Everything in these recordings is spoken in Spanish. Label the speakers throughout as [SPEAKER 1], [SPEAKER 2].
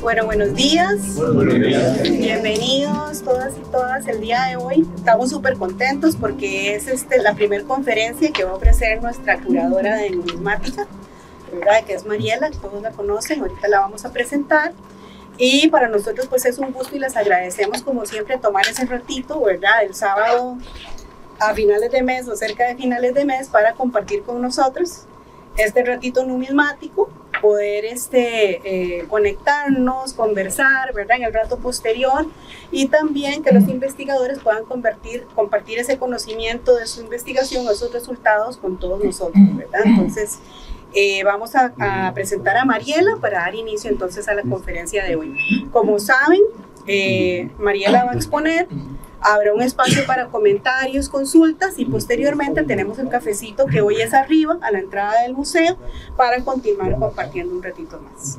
[SPEAKER 1] Bueno, buenos días. Bienvenidos todas y todas el día de hoy. Estamos súper contentos porque es este, la primera conferencia que va a ofrecer nuestra curadora de numismática, ¿verdad? que es Mariela, todos la conocen, ahorita la vamos a presentar. Y para nosotros pues es un gusto y les agradecemos como siempre tomar ese ratito, ¿verdad? El sábado a finales de mes o cerca de finales de mes para compartir con nosotros este ratito numismático, poder este, eh, conectarnos, conversar, ¿verdad? En el rato posterior. Y también que los investigadores puedan convertir, compartir ese conocimiento de su investigación, esos resultados con todos nosotros, ¿verdad? Entonces, eh, vamos a, a, presentar a Mariela para dar inicio entonces a la conferencia de hoy. Como saben, eh, Mariela va a exponer Habrá un espacio para comentarios, consultas y posteriormente tenemos el cafecito que hoy es arriba, a la entrada del museo, para continuar compartiendo un ratito más.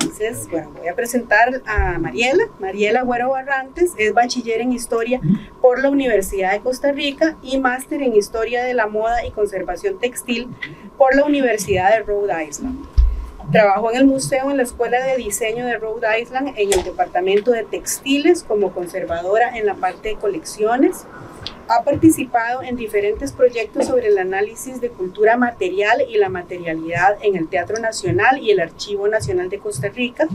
[SPEAKER 1] Entonces, bueno, voy a presentar a Mariela. Mariela Güero Barrantes es bachiller en Historia por la Universidad de Costa Rica y máster en Historia de la Moda y Conservación Textil por la Universidad de Rhode Island. Trabajó en el museo en la Escuela de Diseño de Rhode Island en el departamento de textiles como conservadora en la parte de colecciones. Ha participado en diferentes proyectos sobre el análisis de cultura material y la materialidad en el Teatro Nacional y el Archivo Nacional de Costa Rica.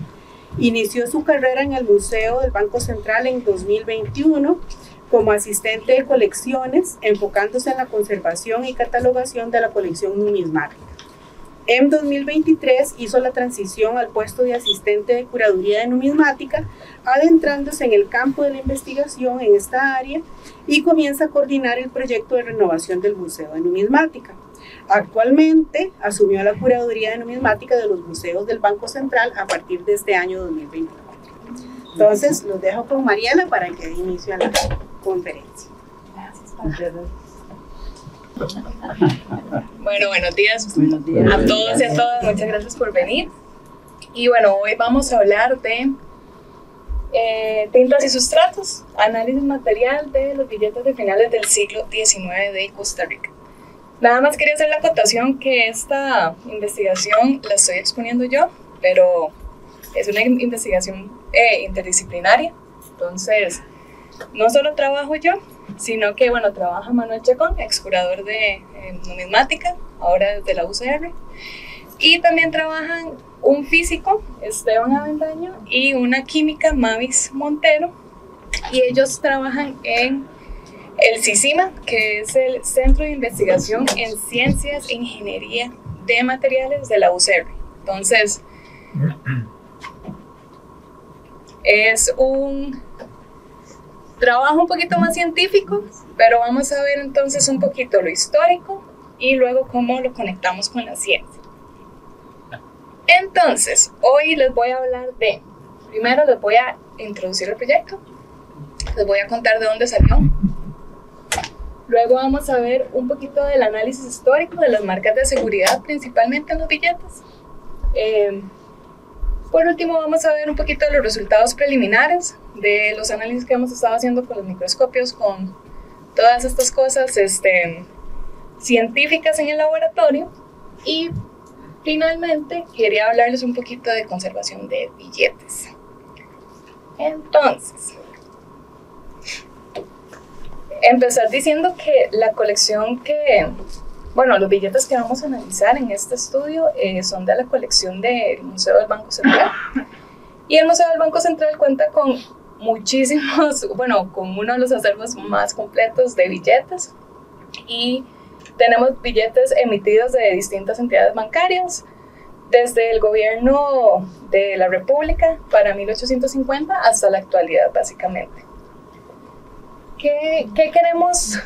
[SPEAKER 1] Inició su carrera en el Museo del Banco Central en 2021 como asistente de colecciones, enfocándose en la conservación y catalogación de la colección numismática. En 2023 hizo la transición al puesto de asistente de curaduría de numismática, adentrándose en el campo de la investigación en esta área y comienza a coordinar el proyecto de renovación del Museo de Numismática. Actualmente asumió la curaduría de numismática de los museos del Banco Central a partir de este año 2024. Entonces, los dejo con Mariela para que dé inicio a la conferencia. Gracias.
[SPEAKER 2] Bueno, buenos días. a todos y a todas. Muchas gracias por venir. Y bueno, hoy vamos a hablar de eh, tintas y sustratos, análisis material de los billetes de finales del siglo XIX de Costa Rica. Nada más quería hacer la acotación que esta investigación la estoy exponiendo yo, pero es una investigación eh, interdisciplinaria. Entonces, no solo trabajo yo, sino que, bueno, trabaja Manuel Chacón, ex curador de eh, numismática, ahora de la UCR, y también trabajan un físico, Esteban Avendaño, y una química, Mavis Montero, y ellos trabajan en el CICIMA, que es el Centro de Investigación en Ciencias e Ingeniería de Materiales de la UCR. Entonces, es un trabajo un poquito más científico, pero vamos a ver entonces un poquito lo histórico y luego cómo lo conectamos con la ciencia. Entonces, hoy les voy a hablar de, primero les voy a introducir el proyecto, les voy a contar de dónde salió, luego vamos a ver un poquito del análisis histórico de las marcas de seguridad, principalmente en los billetes. Eh, por último, vamos a ver un poquito de los resultados preliminares de los análisis que hemos estado haciendo con los microscopios, con todas estas cosas este, científicas en el laboratorio. Y finalmente quería hablarles un poquito de conservación de billetes. Entonces, empezar diciendo que la colección que bueno, los billetes que vamos a analizar en este estudio eh, son de la colección del Museo del Banco Central. Y el Museo del Banco Central cuenta con muchísimos, bueno, con uno de los acervos más completos de billetes. Y tenemos billetes emitidos de distintas entidades bancarias, desde el gobierno de la República para 1850 hasta la actualidad, básicamente. ¿Qué, qué queremos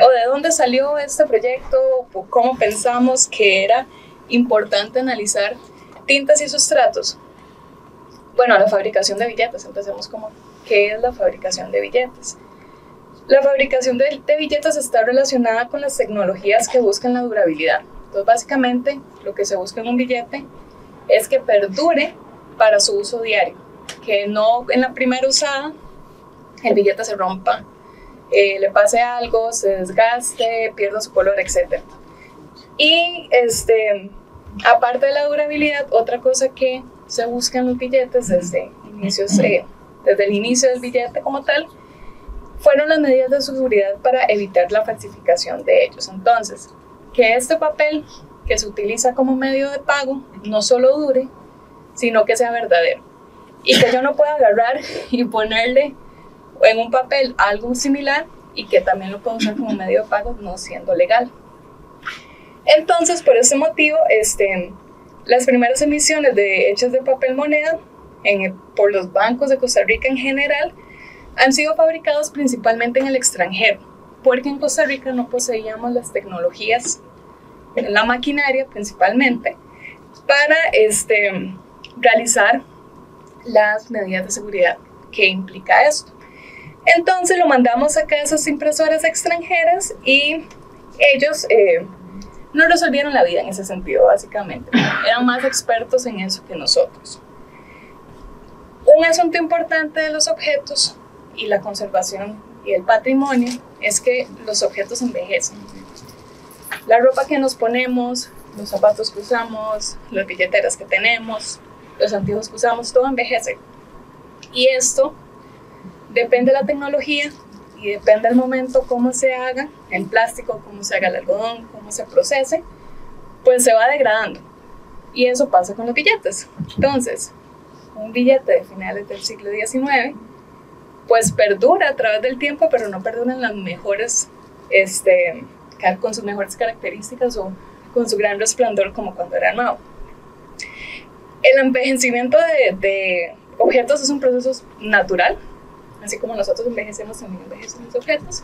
[SPEAKER 2] o de dónde salió este proyecto, o cómo pensamos que era importante analizar tintas y sustratos. Bueno, la fabricación de billetes, empecemos como, ¿qué es la fabricación de billetes? La fabricación de, de billetes está relacionada con las tecnologías que buscan la durabilidad. Entonces, básicamente, lo que se busca en un billete es que perdure para su uso diario, que no en la primera usada el billete se rompa eh, le pase algo, se desgaste, pierda su color, etc. Y este, Aparte de la durabilidad, otra cosa que se busca en los billetes desde, inicios, eh, desde el inicio del billete como tal, fueron las medidas de seguridad para evitar la falsificación de ellos. Entonces, que este papel que se utiliza como medio de pago no solo dure, sino que sea verdadero. Y que yo no pueda agarrar y ponerle en un papel algo similar y que también lo puedo usar como medio de pago no siendo legal. Entonces, por ese motivo, este, las primeras emisiones de hechas de papel moneda por los bancos de Costa Rica en general han sido fabricados principalmente en el extranjero, porque en Costa Rica no poseíamos las tecnologías, la maquinaria principalmente, para este, realizar las medidas de seguridad que implica esto. Entonces lo mandamos acá a esas impresoras extranjeras y ellos eh, nos resolvieron la vida en ese sentido, básicamente. Eran más expertos en eso que nosotros. Un asunto importante de los objetos y la conservación y el patrimonio es que los objetos envejecen. La ropa que nos ponemos, los zapatos que usamos, las billeteras que tenemos, los antiguos que usamos, todo envejece. Y esto depende de la tecnología y depende del momento cómo se haga el plástico, cómo se haga el algodón, cómo se procese, pues se va degradando. Y eso pasa con los billetes. Entonces, un billete de finales del siglo XIX, pues perdura a través del tiempo, pero no perdura en las mejores, este, con sus mejores características o con su gran resplandor como cuando era nuevo. El envejecimiento de, de objetos es un proceso natural, así como nosotros envejecemos, también envejecen los objetos.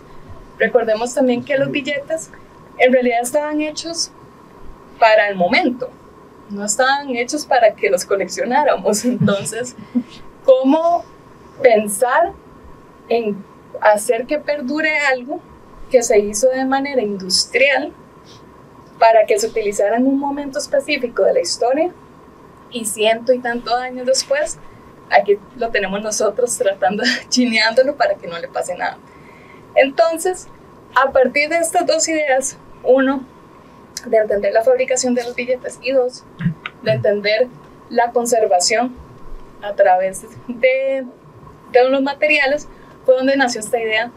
[SPEAKER 2] Recordemos también que los billetes en realidad estaban hechos para el momento, no estaban hechos para que los coleccionáramos. Entonces, ¿cómo pensar en hacer que perdure algo que se hizo de manera industrial para que se utilizara en un momento específico de la historia y ciento y tantos años después aquí lo tenemos nosotros tratando, chineándolo para que no le pase nada. Entonces, a partir de estas dos ideas, uno, de entender la fabricación de los billetes y dos, de entender la conservación a través de, de los materiales, fue donde nació esta idea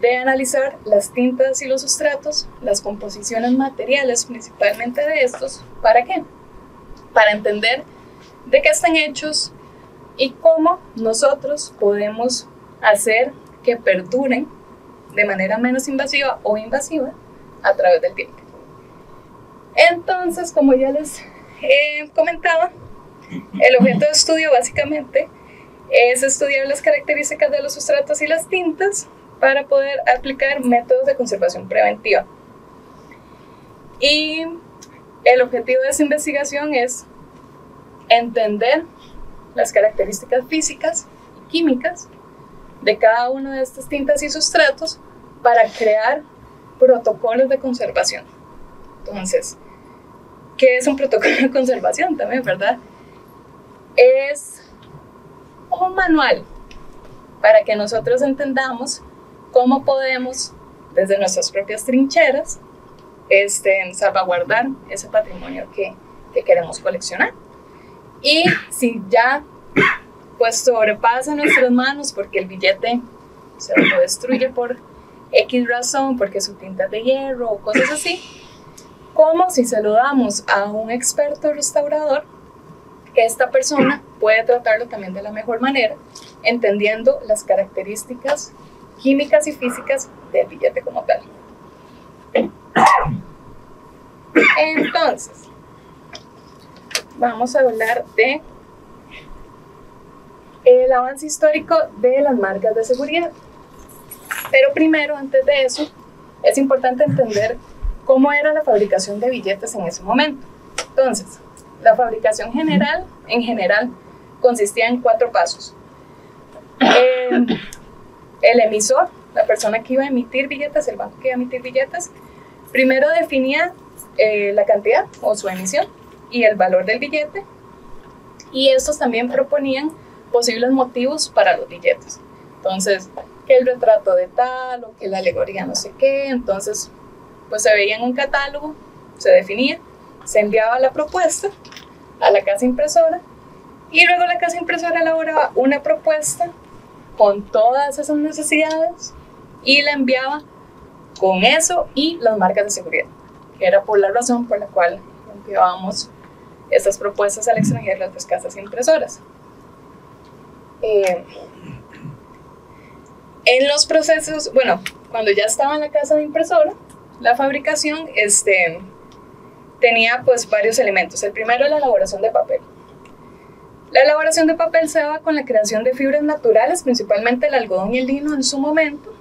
[SPEAKER 2] de analizar las tintas y los sustratos, las composiciones materiales principalmente de estos, ¿para qué? Para entender de qué están hechos, y cómo nosotros podemos hacer que perduren de manera menos invasiva o invasiva a través del tiempo. Entonces, como ya les he comentado, el objeto de estudio básicamente es estudiar las características de los sustratos y las tintas para poder aplicar métodos de conservación preventiva. Y el objetivo de esa investigación es entender las características físicas y químicas de cada una de estas tintas y sustratos para crear protocolos de conservación. Entonces, ¿qué es un protocolo de conservación también, verdad? Es un manual para que nosotros entendamos cómo podemos, desde nuestras propias trincheras, este, salvaguardar ese patrimonio que, que queremos coleccionar. Y si ya pues sobrepasa nuestras manos porque el billete se lo destruye por X razón, porque su tinta es de hierro o cosas así, como si se lo damos a un experto restaurador, que esta persona puede tratarlo también de la mejor manera, entendiendo las características químicas y físicas del billete como tal. Entonces, vamos a hablar de el avance histórico de las marcas de seguridad. Pero primero, antes de eso, es importante entender cómo era la fabricación de billetes en ese momento. Entonces, la fabricación general, en general, consistía en cuatro pasos. el emisor, la persona que iba a emitir billetes, el banco que iba a emitir billetes, primero definía eh, la cantidad o su emisión y el valor del billete. Y estos también proponían posibles motivos para los billetes. Entonces, que el retrato de tal o que la alegoría no sé qué. Entonces, pues se veía en un catálogo, se definía se enviaba la propuesta a la casa impresora y luego la casa impresora elaboraba una propuesta con todas esas necesidades y la enviaba con eso y las marcas de seguridad, que era por la razón por la cual enviábamos estas propuestas al extranjero las casas impresoras. Eh, en los procesos, bueno, cuando ya estaba en la casa de impresora, la fabricación este, tenía pues varios elementos. El primero, la elaboración de papel. La elaboración de papel se daba con la creación de fibras naturales, principalmente el algodón y el lino en su momento,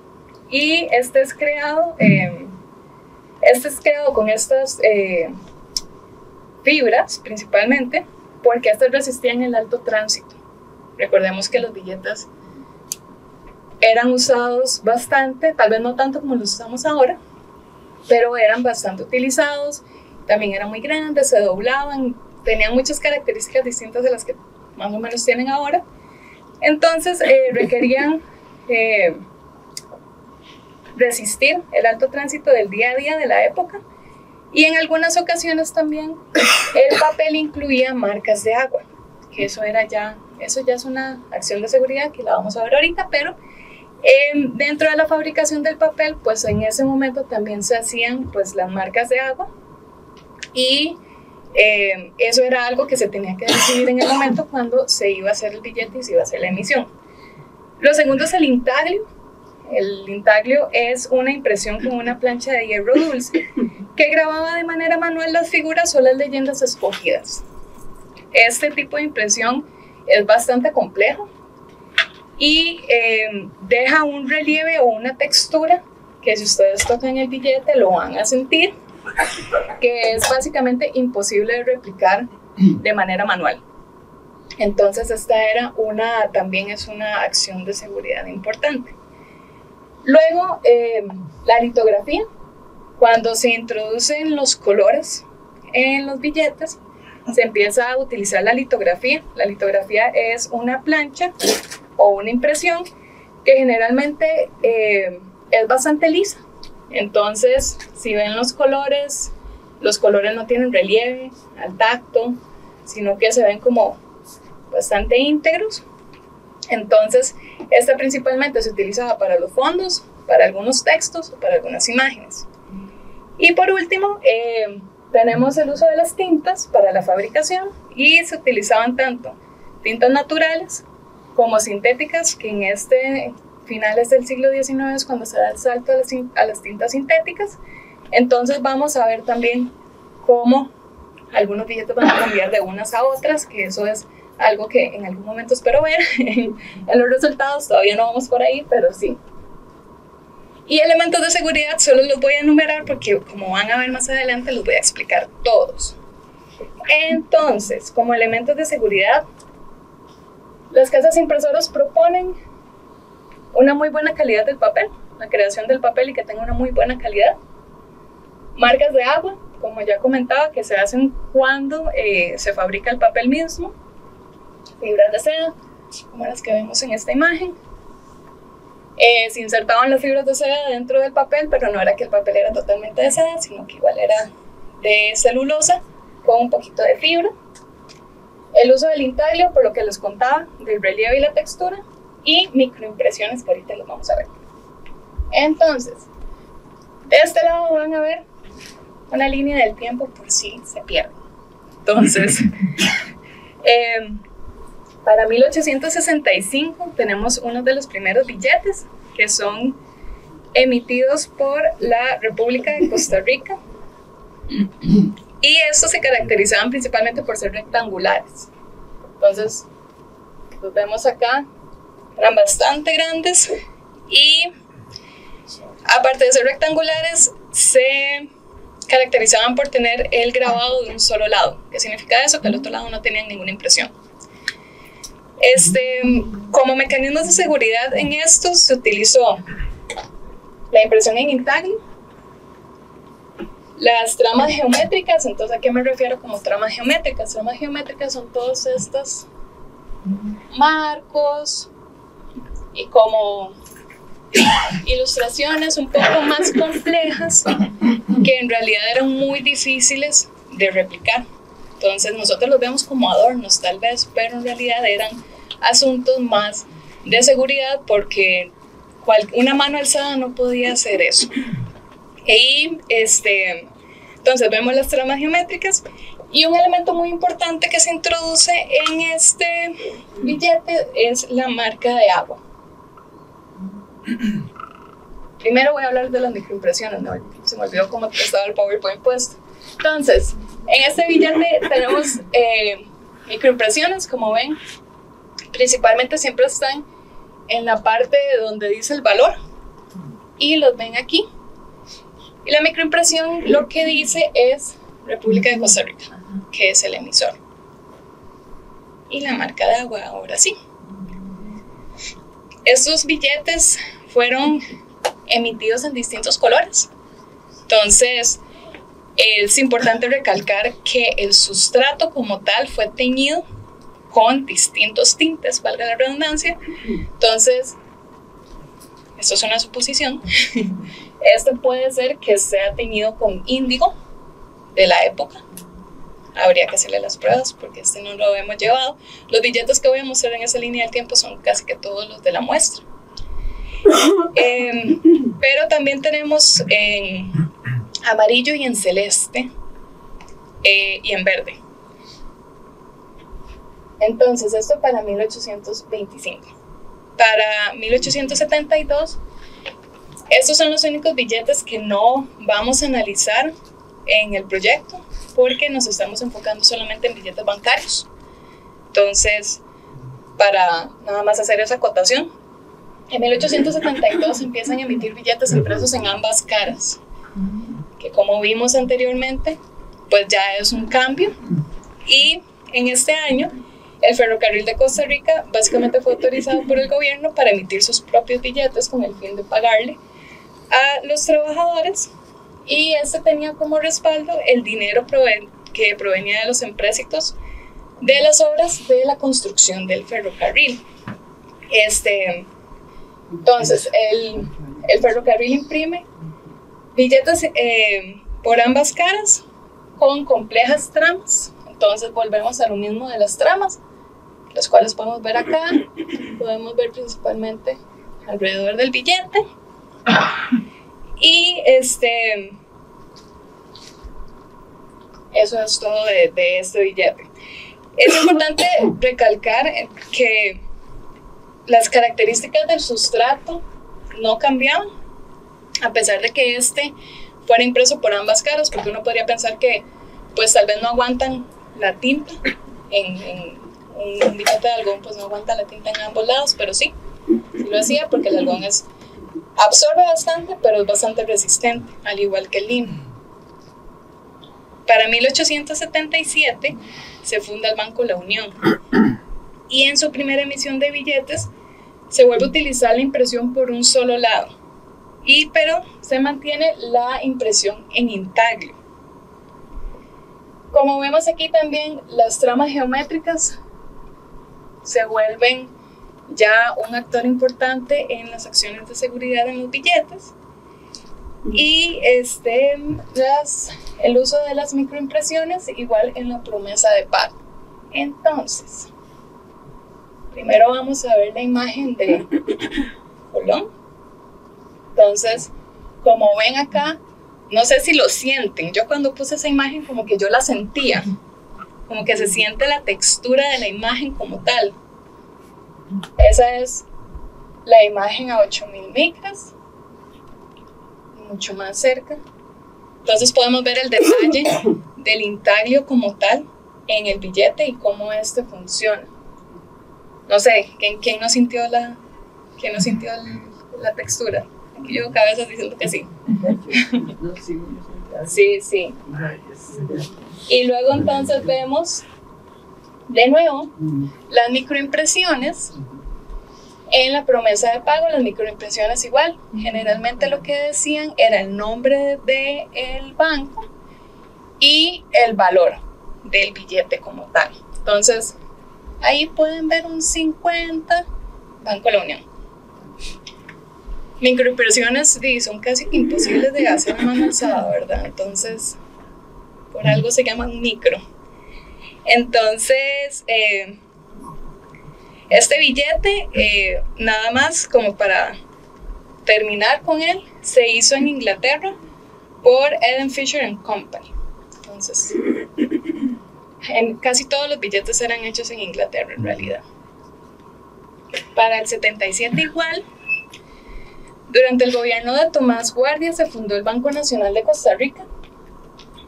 [SPEAKER 2] y este es creado, em, este es creado con estas eh, fibras principalmente, porque estas resistían el alto tránsito. Recordemos que los billetes eran usados bastante, tal vez no tanto como los usamos ahora, pero eran bastante utilizados, también eran muy grandes, se doblaban, tenían muchas características distintas de las que más o menos tienen ahora. Entonces eh, requerían eh, resistir el alto tránsito del día a día de la época y en algunas ocasiones también el papel incluía marcas de agua, que eso era ya, eso ya es una acción de seguridad que la vamos a ver ahorita, pero Em, dentro de la fabricación del papel, pues en ese momento también se hacían pues las marcas de agua y em, eso era algo que se tenía que decidir en el momento cuando se iba a hacer el billete y se iba a hacer la emisión. Lo segundo es el intaglio. El intaglio es una impresión con una plancha de hierro dulce que grababa de manera manual las figuras o las leyendas escogidas. Este tipo de impresión es bastante complejo y em, deja un relieve o una textura que si ustedes tocan el billete lo van a sentir, que es básicamente imposible de replicar de manera manual. Entonces esta era una, también es una acción de seguridad importante. Luego, em, la litografía. Cuando se introducen los colores en los billetes, se empieza a utilizar la litografía. La litografía es una plancha o una impresión que generalmente eh, es bastante lisa. Entonces, si ven los colores, los colores no tienen relieve al tacto, sino que se ven como bastante íntegros. Entonces, esta principalmente se utilizaba para los fondos, para algunos textos para algunas imágenes. Y por último, eh, tenemos el uso de las tintas para la fabricación y se utilizaban tanto tintas naturales como sintéticas, que en este finales del siglo XIX es cuando se da el salto a las, tintas sintéticas. Entonces vamos a ver también cómo algunos billetes van a cambiar de unas a otras, que eso es algo que en algún momento espero ver en, los resultados, todavía no vamos por ahí, pero sí. Y elementos de seguridad solo los voy a enumerar porque como van a ver más adelante los voy a explicar todos. Entonces, como elementos de seguridad las casas impresoras proponen una muy buena calidad del papel, la creación del papel y que tenga una muy buena calidad. Marcas de agua, como ya comentaba, que se hacen cuando eh, se fabrica el papel mismo. Fibras de seda, como las que vemos en esta imagen. Eh, se insertaban las fibras de seda dentro del papel, pero no era que el papel era totalmente de seda, sino que igual era de celulosa con un poquito de fibra el uso del intaglio, por lo que les contaba, del relieve y la textura, y microimpresiones que ahorita los vamos a ver. Entonces, de este lado van a ver una línea del tiempo por si se pierde. Entonces, em, para 1865 tenemos uno de los primeros billetes que son emitidos por la República de Costa Rica y estos se caracterizaban principalmente por ser rectangulares. Entonces, los vemos acá, eran bastante grandes y aparte de ser rectangulares, se caracterizaban por tener el grabado de un solo lado. ¿Qué significa eso? Que el otro lado no tenían ninguna impresión. Este, como mecanismos de seguridad en estos se utilizó la impresión en intaglio, las tramas geométricas, entonces a qué me refiero como tramas geométricas? Tramas geométricas son todos estos marcos y como ilustraciones un poco más complejas que en realidad eran muy difíciles de replicar. Entonces nosotros los vemos como adornos tal vez, pero en realidad eran asuntos más de seguridad porque una mano alzada no podía hacer eso. Y este, entonces vemos las tramas geométricas y un elemento muy importante que se introduce en este billete es la marca de agua. Primero voy a hablar de las microimpresiones, no, se me olvidó cómo estaba el PowerPoint puesto. Entonces, en este billete tenemos eh, microimpresiones, como ven, principalmente siempre están en la parte donde dice el valor y los ven aquí. Y la microimpresión lo que dice es República de Costa Rica, que es el emisor. Y la marca de agua, ahora sí. Estos billetes fueron emitidos en distintos colores. Entonces, es importante recalcar que el sustrato como tal fue teñido con distintos tintes, valga la redundancia. Entonces, esto es una suposición. Este puede ser que sea teñido con índigo de la época. Habría que hacerle las pruebas porque este no lo hemos llevado. Los billetes que voy a mostrar en esa línea del tiempo son casi que todos los de la muestra. Em, pero también tenemos en amarillo y en celeste eh, y en verde. Entonces, esto para 1825. Para 1872, estos son los únicos billetes que no vamos a analizar en el proyecto porque nos estamos enfocando solamente en billetes bancarios. Entonces, para nada más hacer esa acotación, en 1872 empiezan a emitir billetes impresos en ambas caras, que como vimos anteriormente, pues ya es un cambio. Y en este año, el ferrocarril de Costa Rica básicamente fue autorizado por el gobierno para emitir sus propios billetes con el fin de pagarle a los trabajadores y este tenía como respaldo el dinero que provenía de los empréstitos de las obras de la construcción del ferrocarril. Este, entonces, el, el ferrocarril imprime billetes eh, por ambas caras con complejas tramas. Entonces volvemos a lo mismo de las tramas, las cuales podemos ver acá. Podemos ver principalmente alrededor del billete. Y este, eso es todo de, de este billete. Es importante recalcar que las características del sustrato no cambiaban, a pesar de que este fuera impreso por ambas caras, porque uno podría pensar que pues tal vez no aguantan la tinta en, un billete de algodón, pues no aguanta la tinta en ambos lados, pero sí, lo hacía porque el algodón absorbe bastante, pero es bastante resistente, al igual que el lino. Para 1877 se funda el Banco La Unión y en su primera emisión de billetes se vuelve a utilizar la impresión por un solo lado, y, pero se mantiene la impresión en intaglio. Como vemos aquí también, las tramas geométricas se vuelven ya un actor importante en las acciones de seguridad en los billetes. Y este, las, el uso de las microimpresiones igual en la promesa de pago. Entonces, Primero vamos a ver la imagen de Colón. Entonces, como ven acá, no sé si lo sienten. Yo cuando puse esa imagen como que yo la sentía. Como que se siente la textura de la imagen como tal. Esa es la imagen a 8000 micras. Mucho más cerca. Entonces podemos ver el detalle del intaglio como tal en el billete y cómo este funciona no sé, ¿quién, quién no sintió la, quién no sintió la textura? Yo cabezas diciendo que sí. Sí, sí. Y luego entonces vemos de nuevo las microimpresiones en la promesa de pago, las microimpresiones igual. Generalmente lo que decían era el nombre del el banco y el valor del billete como tal. Entonces, Ahí pueden ver un 50, Banco La Unión. Microimpresiones son casi imposibles de hacer a mano alzada, ¿verdad? Entonces, por algo se llaman micro. Entonces, eh, este billete, eh, nada más como para terminar con él, se hizo en Inglaterra por Eden Fisher Company. Entonces, en casi todos los billetes eran hechos en Inglaterra en realidad. Para el 77 igual, durante el gobierno de Tomás Guardia se fundó el Banco Nacional de Costa Rica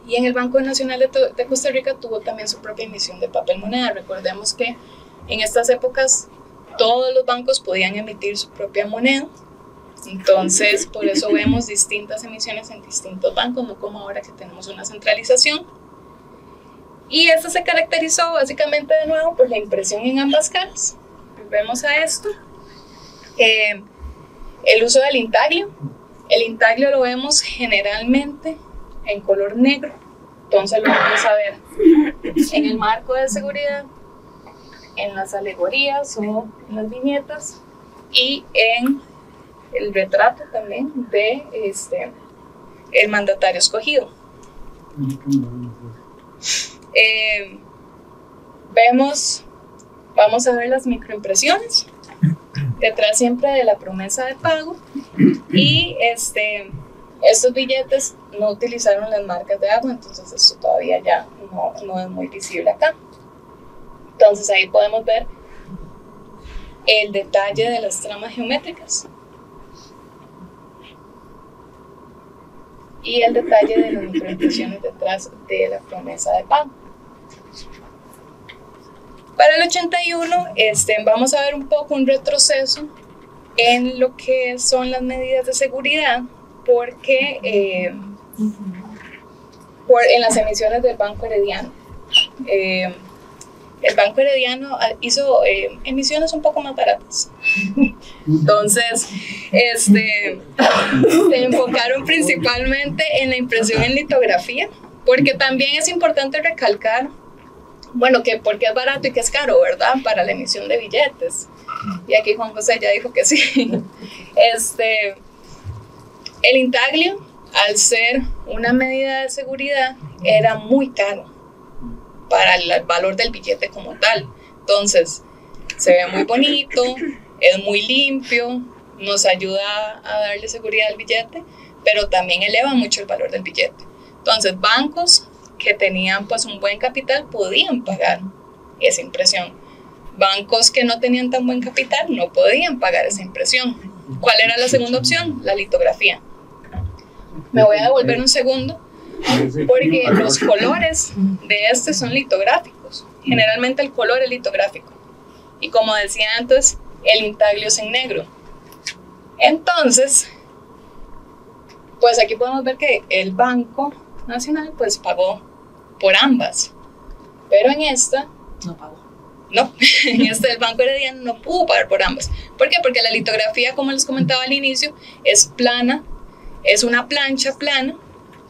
[SPEAKER 2] y en el Banco Nacional de, de Costa Rica tuvo también su propia emisión de papel moneda. Recordemos que en estas épocas todos los bancos podían emitir su propia moneda. Entonces, por eso vemos distintas emisiones en distintos bancos, no como ahora que tenemos una centralización. Y esto se caracterizó básicamente de nuevo por la impresión en ambas caras. Vemos a esto. Eh, el uso del intaglio. El intaglio lo vemos generalmente en color negro. Entonces lo vamos a ver en el marco de seguridad en las alegorías o en las viñetas y en el retrato también de este, el mandatario escogido. Eh, vemos, vamos a ver las microimpresiones detrás siempre de la promesa de pago y este, estos billetes no utilizaron las marcas de agua, entonces esto todavía ya no, no es muy visible acá. Entonces ahí podemos ver el detalle de las tramas geométricas y el detalle de las microimpresiones detrás de la promesa de pago. Para el 81 este, vamos a ver un poco un retroceso en lo que son las medidas de seguridad porque eh, por, en las emisiones del Banco Herediano. Eh, el Banco Herediano ah, hizo eh, emisiones un poco más baratas. Entonces, este, se enfocaron principalmente en la impresión en litografía, porque también es importante recalcar, bueno, que porque es barato y que es caro, ¿verdad? Para la emisión de billetes. Y aquí Juan José ya dijo que sí. Este, el intaglio, al ser una medida de seguridad, era muy caro para el valor del billete como tal. Entonces, se ve muy bonito, es muy limpio, nos ayuda a darle seguridad al billete, pero también eleva mucho el valor del billete. Entonces, bancos que tenían pues un buen capital podían pagar esa impresión. Bancos que no tenían tan buen capital no podían pagar esa impresión. ¿Cuál era la segunda opción? La litografía. Me voy a devolver un segundo porque los colores de este son litográficos. Generalmente el color es litográfico. Y como decía antes, el intaglio es en negro. Entonces, pues aquí podemos ver que el Banco Nacional pues pagó por ambas. Pero en esta
[SPEAKER 1] no pagó.
[SPEAKER 2] No, en este el Banco Herediano no pudo pagar por ambas. ¿Por qué? Porque la litografía, como les comentaba al inicio, es plana, es una plancha plana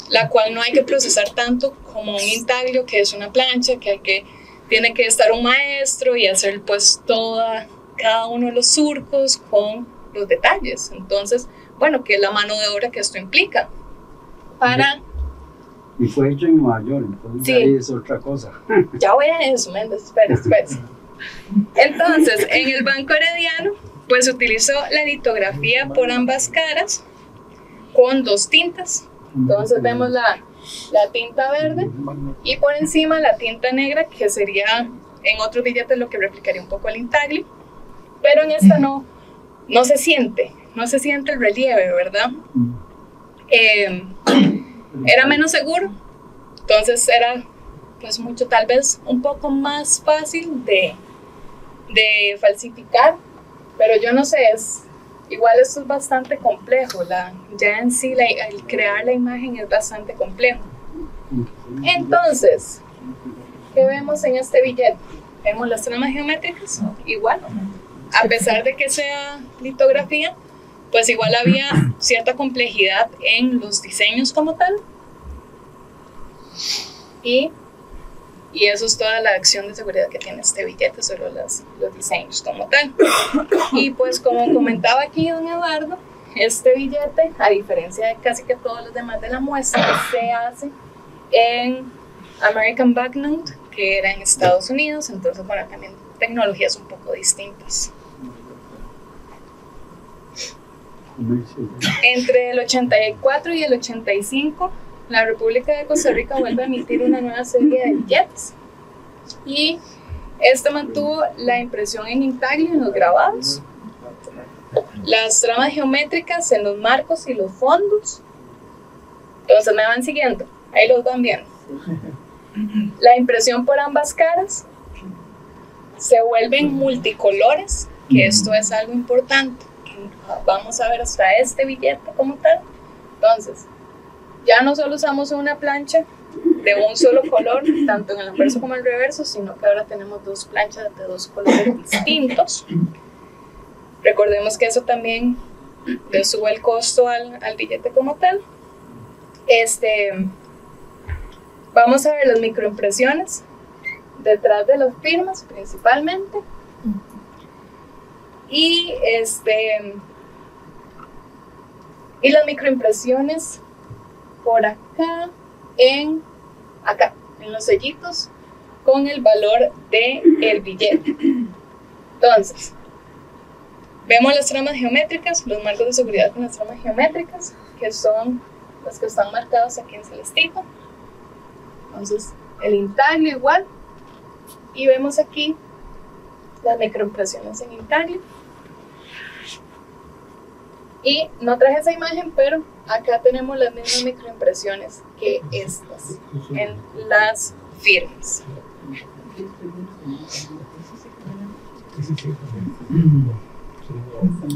[SPEAKER 2] la cual no hay que procesar tanto como un intaglio, que es una plancha, que, hay que tiene que estar un maestro y hacer pues toda, cada uno de los surcos con los detalles. Entonces, bueno, que es la mano de obra que esto implica. Para...
[SPEAKER 3] Y fue hecho en Nueva York, entonces ahí es otra cosa.
[SPEAKER 2] Ya voy a eso, Méndez, espera, espera. Entonces, en el Banco Herediano, pues utilizó la litografía por ambas caras con dos tintas, entonces vemos la, la tinta verde y por encima la tinta negra, que sería en otros billetes lo que replicaría un poco el intaglio, pero en esta no, no se siente, no se siente el relieve, ¿verdad? Eh, era menos seguro, entonces era pues mucho, tal vez un poco más fácil de, de falsificar, pero yo no sé, es, Igual esto es bastante complejo, la, ya en sí el crear la imagen es bastante complejo. Entonces, ¿qué vemos en este billete? Vemos las tramas geométricas, igual, a pesar de que sea litografía, pues igual había cierta complejidad en los diseños como tal. Y y eso es toda la acción de seguridad que tiene este billete sobre los, los diseños como tal. Y pues como comentaba aquí don Eduardo, este billete, a diferencia de casi que todos los demás de la muestra, se hace en American Banknote, que era en Estados Unidos, entonces, bueno, también tecnologías un poco distintas. Entre el 84 y el 85, la República de Costa Rica vuelve a emitir una nueva serie de billetes y esta mantuvo la impresión en intaglio en los grabados, las tramas geométricas en los marcos y los fondos. Entonces me van siguiendo, ahí los van viendo. La impresión por ambas caras se vuelven multicolores, que esto es algo importante. Vamos a ver hasta este billete como tal. Entonces, ya no solo usamos una plancha de un solo color, tanto en el anverso como en el reverso, sino que ahora tenemos dos planchas de dos colores distintos. Recordemos que eso también le sube el costo al, al billete como tal. Este, vamos a ver las microimpresiones detrás de las firmas principalmente. Y este y las microimpresiones por acá en acá, en los sellitos con el valor de el billete. Entonces, vemos las tramas geométricas, los marcos de seguridad con las tramas geométricas, que son los que están marcados aquí en celestito. Entonces, el intaglio igual. Y vemos aquí las microimpresiones en intaglio. Y no traje esa imagen, pero acá tenemos las mismas microimpresiones que estas en las firmas.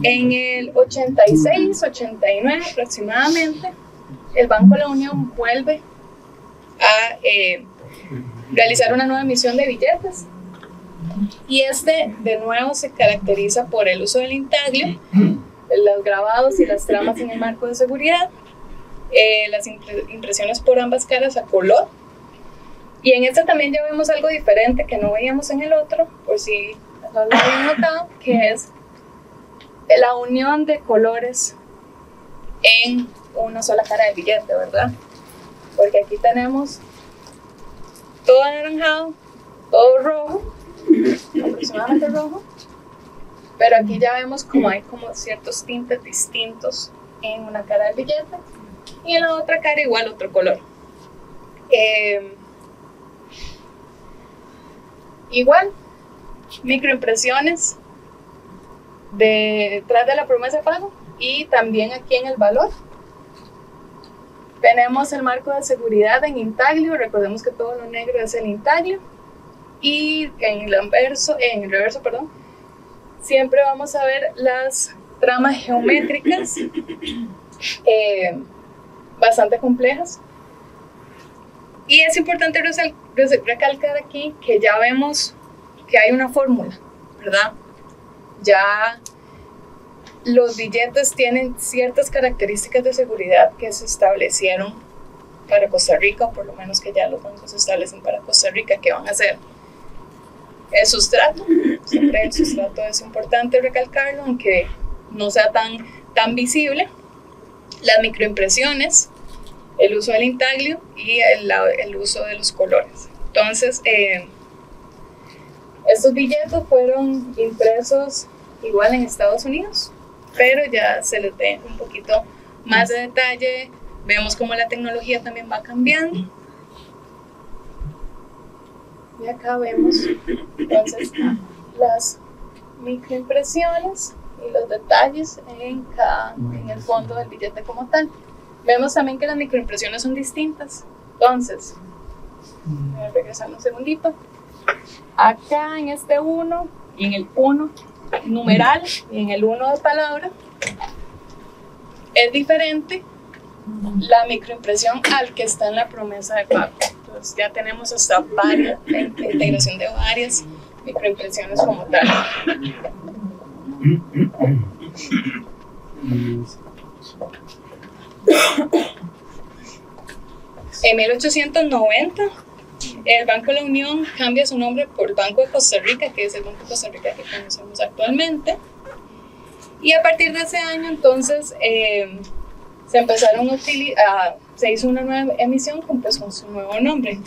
[SPEAKER 2] En el 86, 89 aproximadamente, el Banco de la Unión vuelve a eh, realizar una nueva emisión de billetes. Y este, de nuevo, se caracteriza por el uso del intaglio los grabados y las tramas en el marco de seguridad, eh, las impresiones por ambas caras a color. Y en este también ya vemos algo diferente que no veíamos en el otro, por si no lo habían notado, que es la unión de colores en una sola cara del billete, ¿verdad? Porque aquí tenemos todo anaranjado, todo rojo, aproximadamente rojo, pero aquí ya vemos como hay como ciertos tintes distintos en una cara del billete y en la otra cara igual otro color. Em, igual, microimpresiones detrás de la promesa de pago y también aquí en el valor. Tenemos el marco de seguridad en intaglio, recordemos que todo lo negro es el intaglio y en el, anverso, en el reverso, perdón, siempre vamos a ver las tramas geométricas eh, bastante complejas. Y es importante recalcar aquí que ya vemos que hay una fórmula, ¿verdad? Ya los billetes tienen ciertas características de seguridad que se establecieron para Costa Rica, o por lo menos que ya los bancos establecen para Costa Rica, que van a ser el sustrato, siempre el sustrato es importante recalcarlo, aunque no sea tan, tan visible. Las microimpresiones, el uso del intaglio y el, el uso de los colores. Entonces, eh, estos billetes fueron impresos igual en Estados Unidos, pero ya se les ve un poquito más de detalle. Vemos cómo la tecnología también va cambiando y acá vemos entonces las microimpresiones y los detalles en, cada, en el fondo del billete como tal. Vemos también que las microimpresiones son distintas. Entonces, voy a regresar un segundito. Acá en este 1 y en el 1 numeral y en el 1 de palabra es diferente la microimpresión al que está en la promesa de pago. Ya tenemos hasta varias, la integración de varias microimpresiones como tal. En 1890, el Banco de la Unión cambia su nombre por Banco de Costa Rica, que es el Banco de Costa Rica que conocemos actualmente. Y a partir de ese año, entonces, eh, se empezaron a se hizo una nueva emisión con, pues, con su nuevo nombre.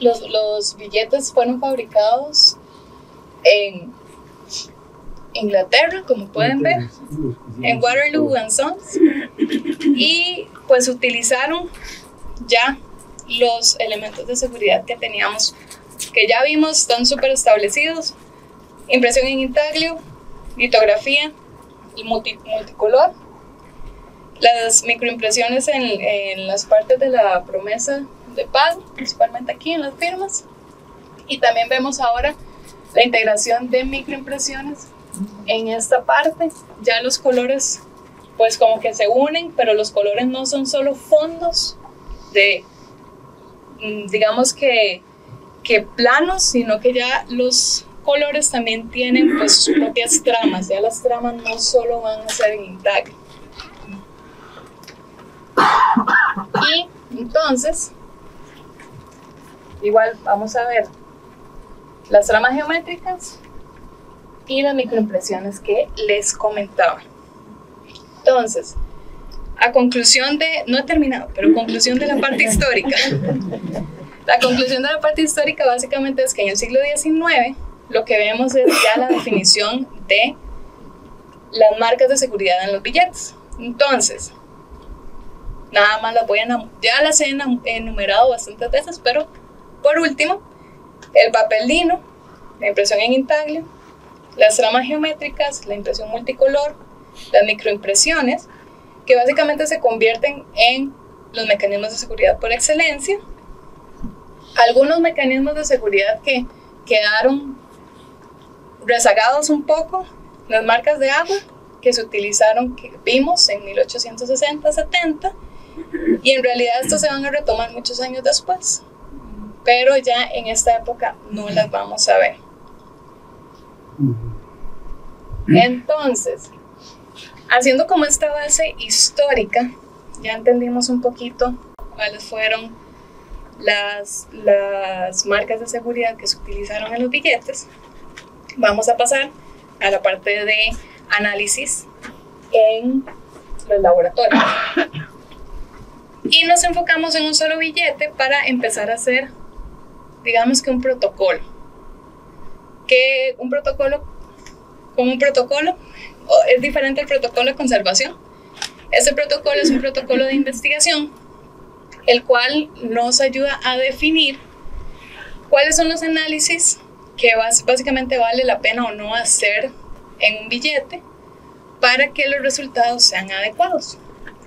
[SPEAKER 2] Los, los billetes fueron fabricados en Inglaterra, como pueden ver, en Waterloo and Sons, y pues utilizaron ya los elementos de seguridad que teníamos, que ya vimos, están súper establecidos, impresión en intaglio, litografía y multicolor, las microimpresiones en, en las partes de la promesa de pago, principalmente aquí en las firmas, y también vemos ahora la integración de microimpresiones en esta parte. Ya los colores pues como que se unen, pero los colores no son solo fondos de, mm, digamos que, que planos, sino que ya los colores también tienen pues sus propias tramas, ya las tramas no solo van a ser en intacto. Y entonces, igual vamos a ver las tramas geométricas y las microimpresiones que les comentaba. Entonces, a conclusión de, no he terminado, pero conclusión de la parte histórica. La conclusión de la parte histórica básicamente es que en el siglo XIX lo que vemos es ya la definición de las marcas de seguridad en los billetes. Entonces, nada más las voy a, ya las he enumerado bastantes veces, pero por último, el papel lino, la impresión en intaglio, las tramas geométricas, la impresión multicolor, las microimpresiones, que básicamente se convierten en los mecanismos de seguridad por excelencia. Algunos mecanismos de seguridad que quedaron rezagados un poco, las marcas de agua que se utilizaron, que vimos en 1860-70, y en realidad estos se van a retomar muchos años después, pero ya en esta época no las vamos a ver. Entonces, haciendo como esta base histórica, ya entendimos un poquito cuáles fueron las, las marcas de seguridad que se utilizaron en los billetes. Vamos a pasar a la parte de análisis en los laboratorios. Y nos enfocamos en un solo billete para empezar a hacer, digamos que un protocolo que un protocolo, como un protocolo, es diferente al protocolo de conservación. Este protocolo es un protocolo de investigación, el cual nos ayuda a definir cuáles son los análisis que básicamente vale la pena o no hacer en un billete para que los resultados sean adecuados.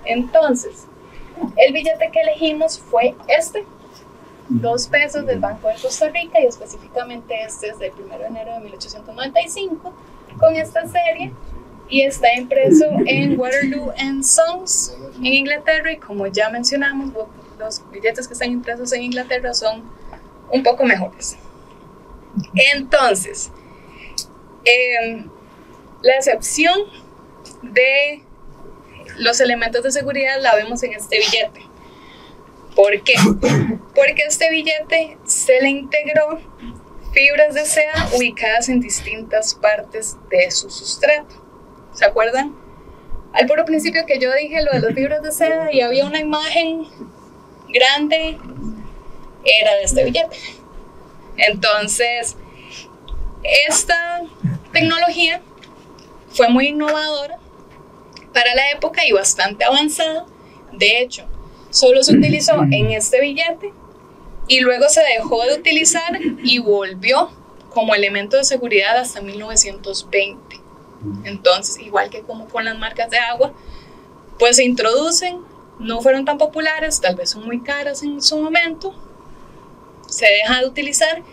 [SPEAKER 2] Entonces, el billete que elegimos fue este, dos pesos del Banco de Costa Rica y específicamente este es del 1 de enero de 1895 con esta serie. Y está impreso en Waterloo and Sons en Inglaterra. Y como ya mencionamos los billetes que están impresos en Inglaterra son un poco mejores. Entonces, em, la excepción de los elementos de seguridad la vemos en este billete. ¿Por qué? Porque este billete se le integró fibras de seda ubicadas en distintas partes de su sustrato. ¿Se acuerdan? Al puro principio que yo dije lo de las fibras de seda y había una imagen grande, era de este billete. Entonces, esta tecnología fue muy innovadora para la época y bastante avanzada. De hecho, solo se utilizó en este billete y luego se dejó de utilizar y volvió como elemento de seguridad hasta 1920. Entonces, igual que como con las marcas de agua, pues se introducen, no fueron tan populares, tal vez son muy caras en su momento, se deja de utilizar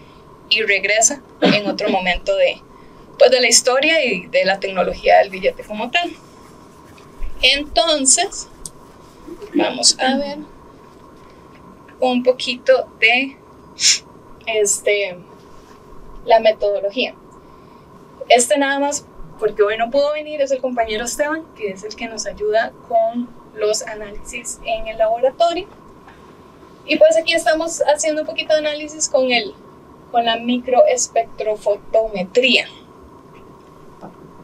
[SPEAKER 2] y regresa en otro momento de, pues de la historia y de la tecnología del billete como tal. Entonces, vamos a ver un poquito de este, la metodología. Este nada más, porque hoy no pudo venir, es el compañero Esteban, que es el que nos ayuda con los análisis en el laboratorio. Y pues aquí estamos haciendo un poquito de análisis con, el, con la microespectrofotometría.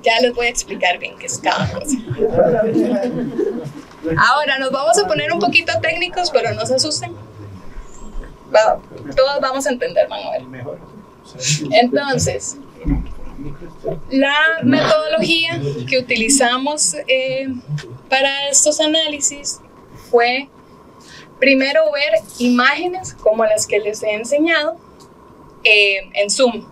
[SPEAKER 2] Ya les voy a explicar bien qué es cada cosa. Ahora nos vamos a poner un poquito técnicos, pero no se asusten. todos vamos a entender, van a ver. Entonces, la metodología que utilizamos eh, para estos análisis fue primero ver imágenes como las que les he enseñado eh, en Zoom.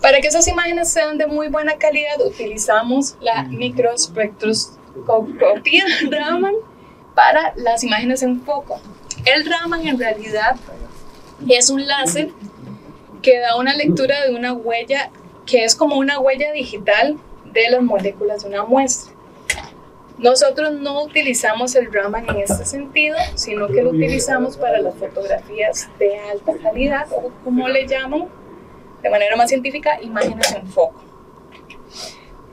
[SPEAKER 2] Para que esas imágenes sean de muy buena calidad, utilizamos la microespectroscopia Raman para las imágenes en foco. El Raman en realidad es un láser que da una lectura de una huella que es como una huella digital de las moléculas de una muestra. Nosotros no utilizamos el Raman en este sentido, sino que lo utilizamos para las fotografías de alta calidad o como le llaman de manera más científica, imágenes en foco.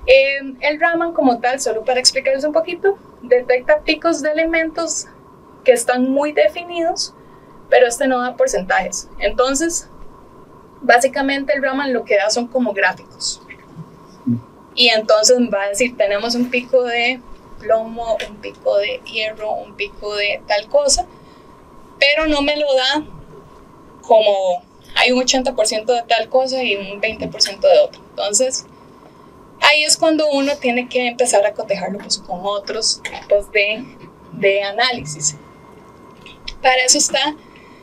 [SPEAKER 2] Eh, el Raman como tal, solo para explicarles un poquito, detecta picos de elementos que están muy definidos, pero este no da porcentajes. Entonces, básicamente el Raman lo que da son como gráficos. Y entonces va a decir, tenemos un pico de plomo, un pico de hierro, un pico de tal cosa, pero no me lo da como hay un 80% de tal cosa y un 20% de otro. Entonces, ahí es cuando uno tiene que empezar a cotejarlo pues, con otros tipos de, de análisis. Para eso está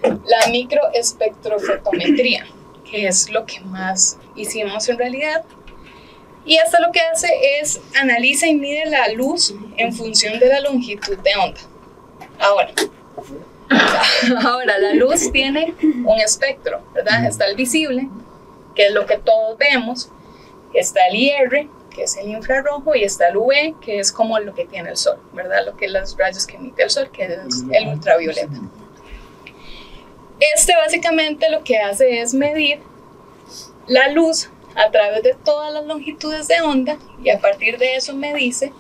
[SPEAKER 2] la microespectrofotometría, que es lo que más hicimos en realidad y esto lo que hace es analiza y mide la luz en función de la longitud de onda. Ahora, ahora la luz tiene un espectro, ¿verdad? Está el visible, que es lo que todos vemos, está el IR, que es el infrarrojo, y está el UV, que es como lo que tiene el sol, ¿verdad? Lo que los rayos que emite el sol, que es el ultravioleta. Este básicamente lo que hace es medir la luz a través de todas las longitudes de onda y a partir de eso me dice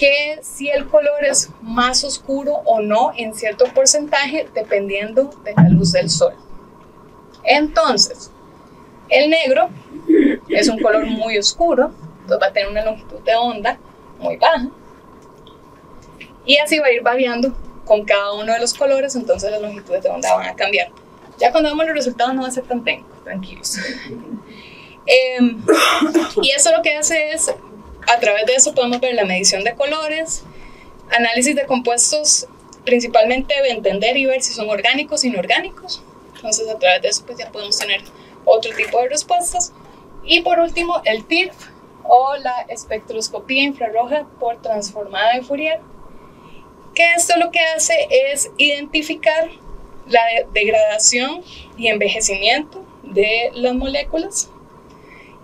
[SPEAKER 2] que si el color es más oscuro o no en cierto porcentaje dependiendo de la luz del sol. Entonces, el negro es un color muy oscuro, entonces va a tener una longitud de onda muy baja. Y así va a ir variando con cada uno de los colores, entonces las longitudes de onda van a cambiar. Ya cuando vemos los resultados no va a ser tan técnico, tranquilos. Em, y eso lo que hace es, a través de eso podemos ver la medición de colores, análisis de compuestos, principalmente entender y ver si son orgánicos o inorgánicos. Entonces a través de eso pues ya podemos tener otro tipo de respuestas. Y por último, el TIRF o la espectroscopía infrarroja por transformada de Fourier, que esto lo que hace es identificar la degradación y envejecimiento de las moléculas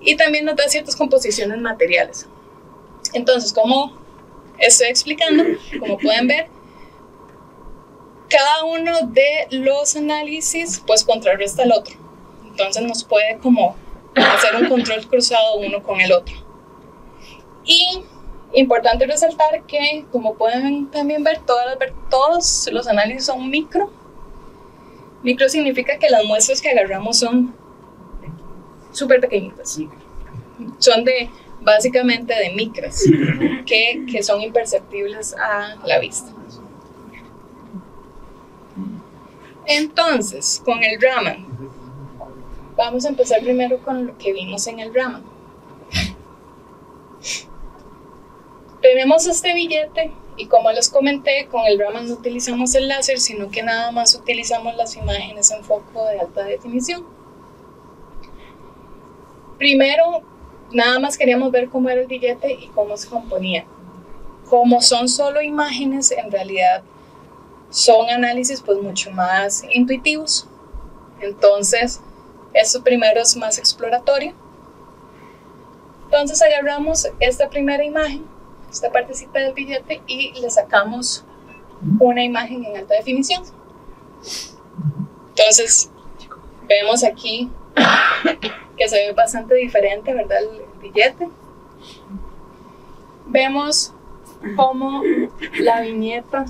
[SPEAKER 2] y también nos da ciertas composiciones materiales. Entonces, como estoy explicando, como pueden ver, cada uno de los análisis pues contrarresta al otro. Entonces nos puede como hacer un control cruzado uno con el otro. Y importante resaltar que, como pueden también ver, todas las, todos los análisis son micro. Micro significa que las muestras que agarramos son súper pequeñitas. Son de básicamente de micras que, que son imperceptibles a la vista. Entonces, con el Raman, vamos a empezar primero con lo que vimos en el Raman. Tenemos este billete y como les comenté, con el Raman no utilizamos el láser, sino que nada más utilizamos las imágenes en foco de alta definición. Primero, nada más queríamos ver cómo era el billete y cómo se componía. Como son solo imágenes, en realidad son análisis pues mucho más intuitivos. Entonces, esto primero es más exploratorio. Entonces agarramos esta primera imagen, esta partecita del billete y le sacamos una imagen en alta definición. Entonces, vemos aquí que se ve bastante diferente, ¿verdad? Billete. Vemos cómo la viñeta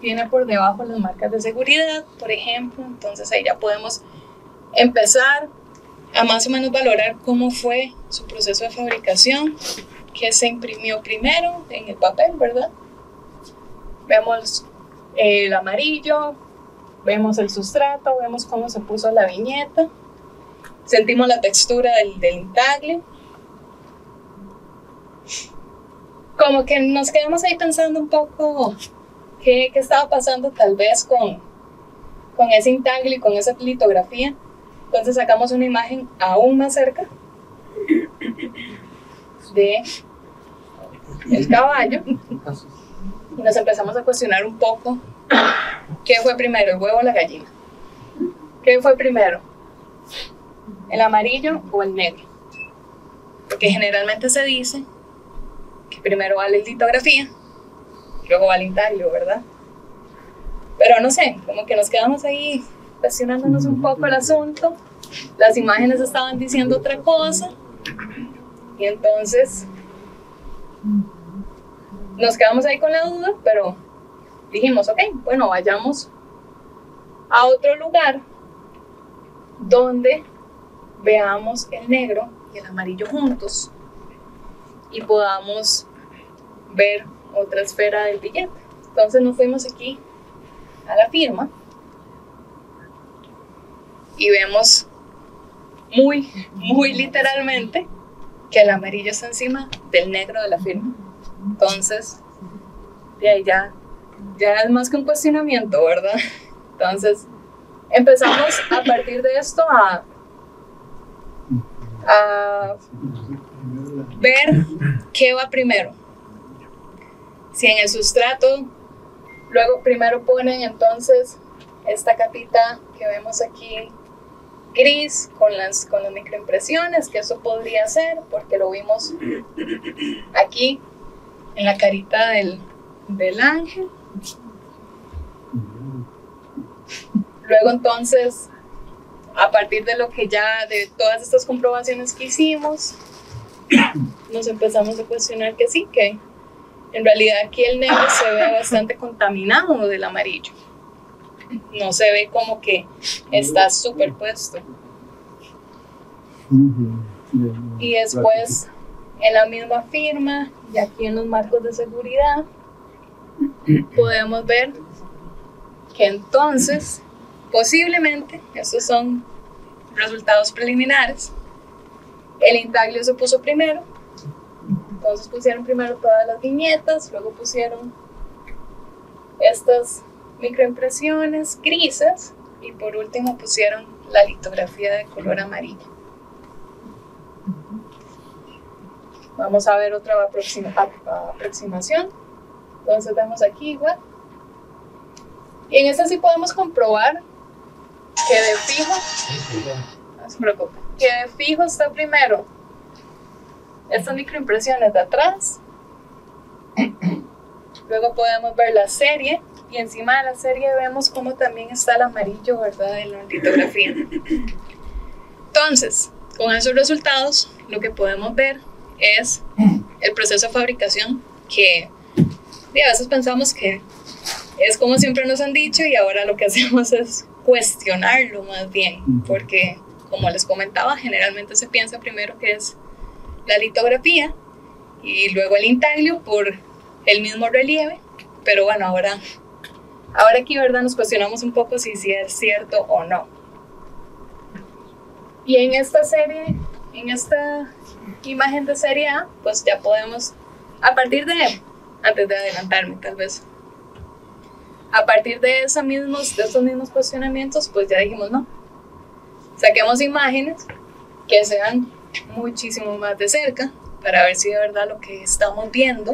[SPEAKER 2] tiene por debajo las marcas de seguridad, por ejemplo. Entonces ahí ya podemos empezar a más o menos valorar cómo fue su proceso de fabricación, qué se imprimió primero en el papel, ¿verdad? Vemos el amarillo, Vemos el sustrato, vemos cómo se puso la viñeta, sentimos la textura del intaglio. Como que nos quedamos ahí pensando un poco qué, qué estaba pasando tal vez con, con ese intaglio y con esa litografía. Entonces sacamos una imagen aún más cerca de el caballo y nos empezamos a cuestionar un poco qué fue primero, el huevo o la gallina. ¿Qué fue primero? ¿El amarillo o el negro? Porque generalmente se dice que primero va la litografía, luego va el intaglio, ¿verdad? Pero no sé, como que nos quedamos ahí cuestionándonos un poco el asunto. Las imágenes estaban diciendo otra cosa. Y entonces nos quedamos ahí con la duda, pero dijimos, ok, bueno, vayamos a otro lugar donde veamos el negro y el amarillo juntos y podamos ver otra esfera del billete. Entonces nos fuimos aquí a la firma y vemos muy, muy literalmente que el amarillo está encima del negro de la firma. Entonces, de ahí ya, ya es más que un cuestionamiento, ¿verdad? Entonces, empezamos a partir de esto a, a ver qué va primero. Si en el sustrato, luego primero ponen entonces esta capita que vemos aquí gris con las, con las microimpresiones, que eso podría ser, porque lo vimos aquí en la carita del, del ángel. Luego entonces, a partir de lo que ya, de todas estas comprobaciones que hicimos, nos empezamos a cuestionar que sí, que en realidad aquí el negro se ve bastante contaminado del amarillo. No se ve como que está superpuesto. Y después en la misma firma y aquí en los marcos de seguridad podemos ver que entonces posiblemente, estos son resultados preliminares, el intaglio se puso primero, entonces pusieron primero todas las viñetas, luego pusieron estas microimpresiones grises y por último pusieron la litografía de color amarillo. Vamos a ver otra aproximación. Entonces vemos aquí igual. Y en esta sí podemos comprobar que de fijo, no se preocupe, que de fijo está primero estas microimpresiones de atrás. Luego podemos ver la serie y encima de la serie vemos cómo también está el amarillo, ¿verdad? En la litografía. Entonces, con esos resultados, lo que podemos ver es el proceso de fabricación que a veces pensamos que es como siempre nos han dicho y ahora lo que hacemos es cuestionarlo más bien, porque como les comentaba, generalmente se piensa primero que es la litografía y luego el intaglio por el mismo relieve, pero bueno, ahora, ahora aquí, ¿verdad? Nos cuestionamos un poco si, si es cierto o no. Y en esta serie, en esta imagen de serie A, pues ya podemos, a partir de, antes de adelantarme tal vez, a partir de, esos mismos, de esos mismos cuestionamientos, pues ya dijimos no. Saquemos imágenes que sean muchísimo más de cerca para ver si de verdad lo que estamos viendo,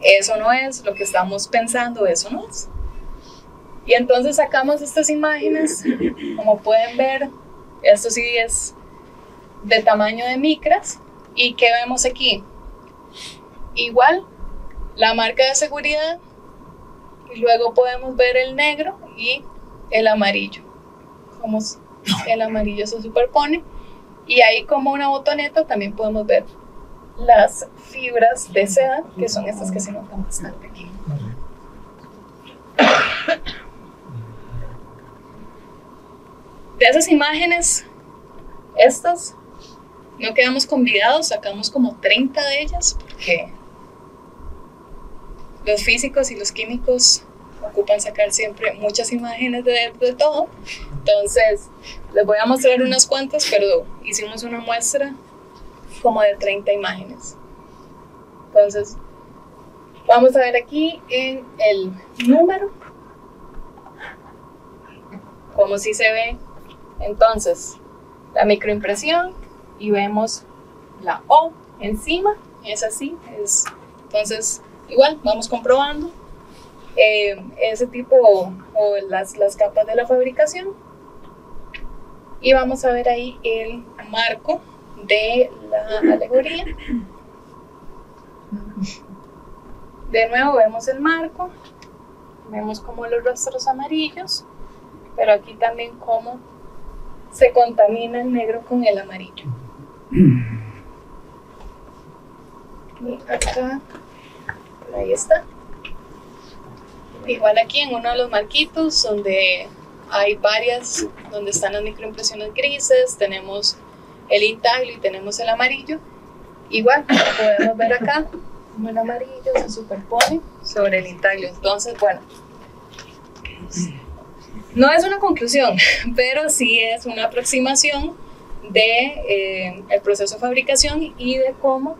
[SPEAKER 2] eso no es, lo que estamos pensando, eso no es. Y entonces sacamos estas imágenes, como pueden ver, esto sí es de tamaño de micras, ¿Y qué vemos aquí? Igual, la marca de seguridad y luego podemos ver el negro y el amarillo. Como el amarillo se superpone. Y ahí como una botoneta también podemos ver las fibras de seda, que son estas que se notan bastante aquí. De esas imágenes, estas no quedamos convidados, sacamos como 30 de ellas porque los físicos y los químicos ocupan sacar siempre muchas imágenes de, de todo. Entonces, les voy a mostrar unas cuantas, pero hicimos una muestra como de 30 imágenes. Entonces, vamos a ver aquí en el número, como si se ve. Entonces, la microimpresión y vemos la O encima, es así, es, entonces igual vamos comprobando eh, ese tipo o, las, las capas de la fabricación y vamos a ver ahí el marco de la alegoría. De nuevo vemos el marco, vemos como los rostros amarillos, pero aquí también cómo se contamina el negro con el amarillo. Y acá, ahí está. Igual aquí en uno de los marquitos donde hay varias, donde están las microimpresiones grises, tenemos el intaglio y tenemos el amarillo. Igual, podemos ver acá como el amarillo se superpone sobre el intaglio. Entonces, bueno, no es una conclusión, pero sí es una aproximación de eh, el proceso de fabricación y de cómo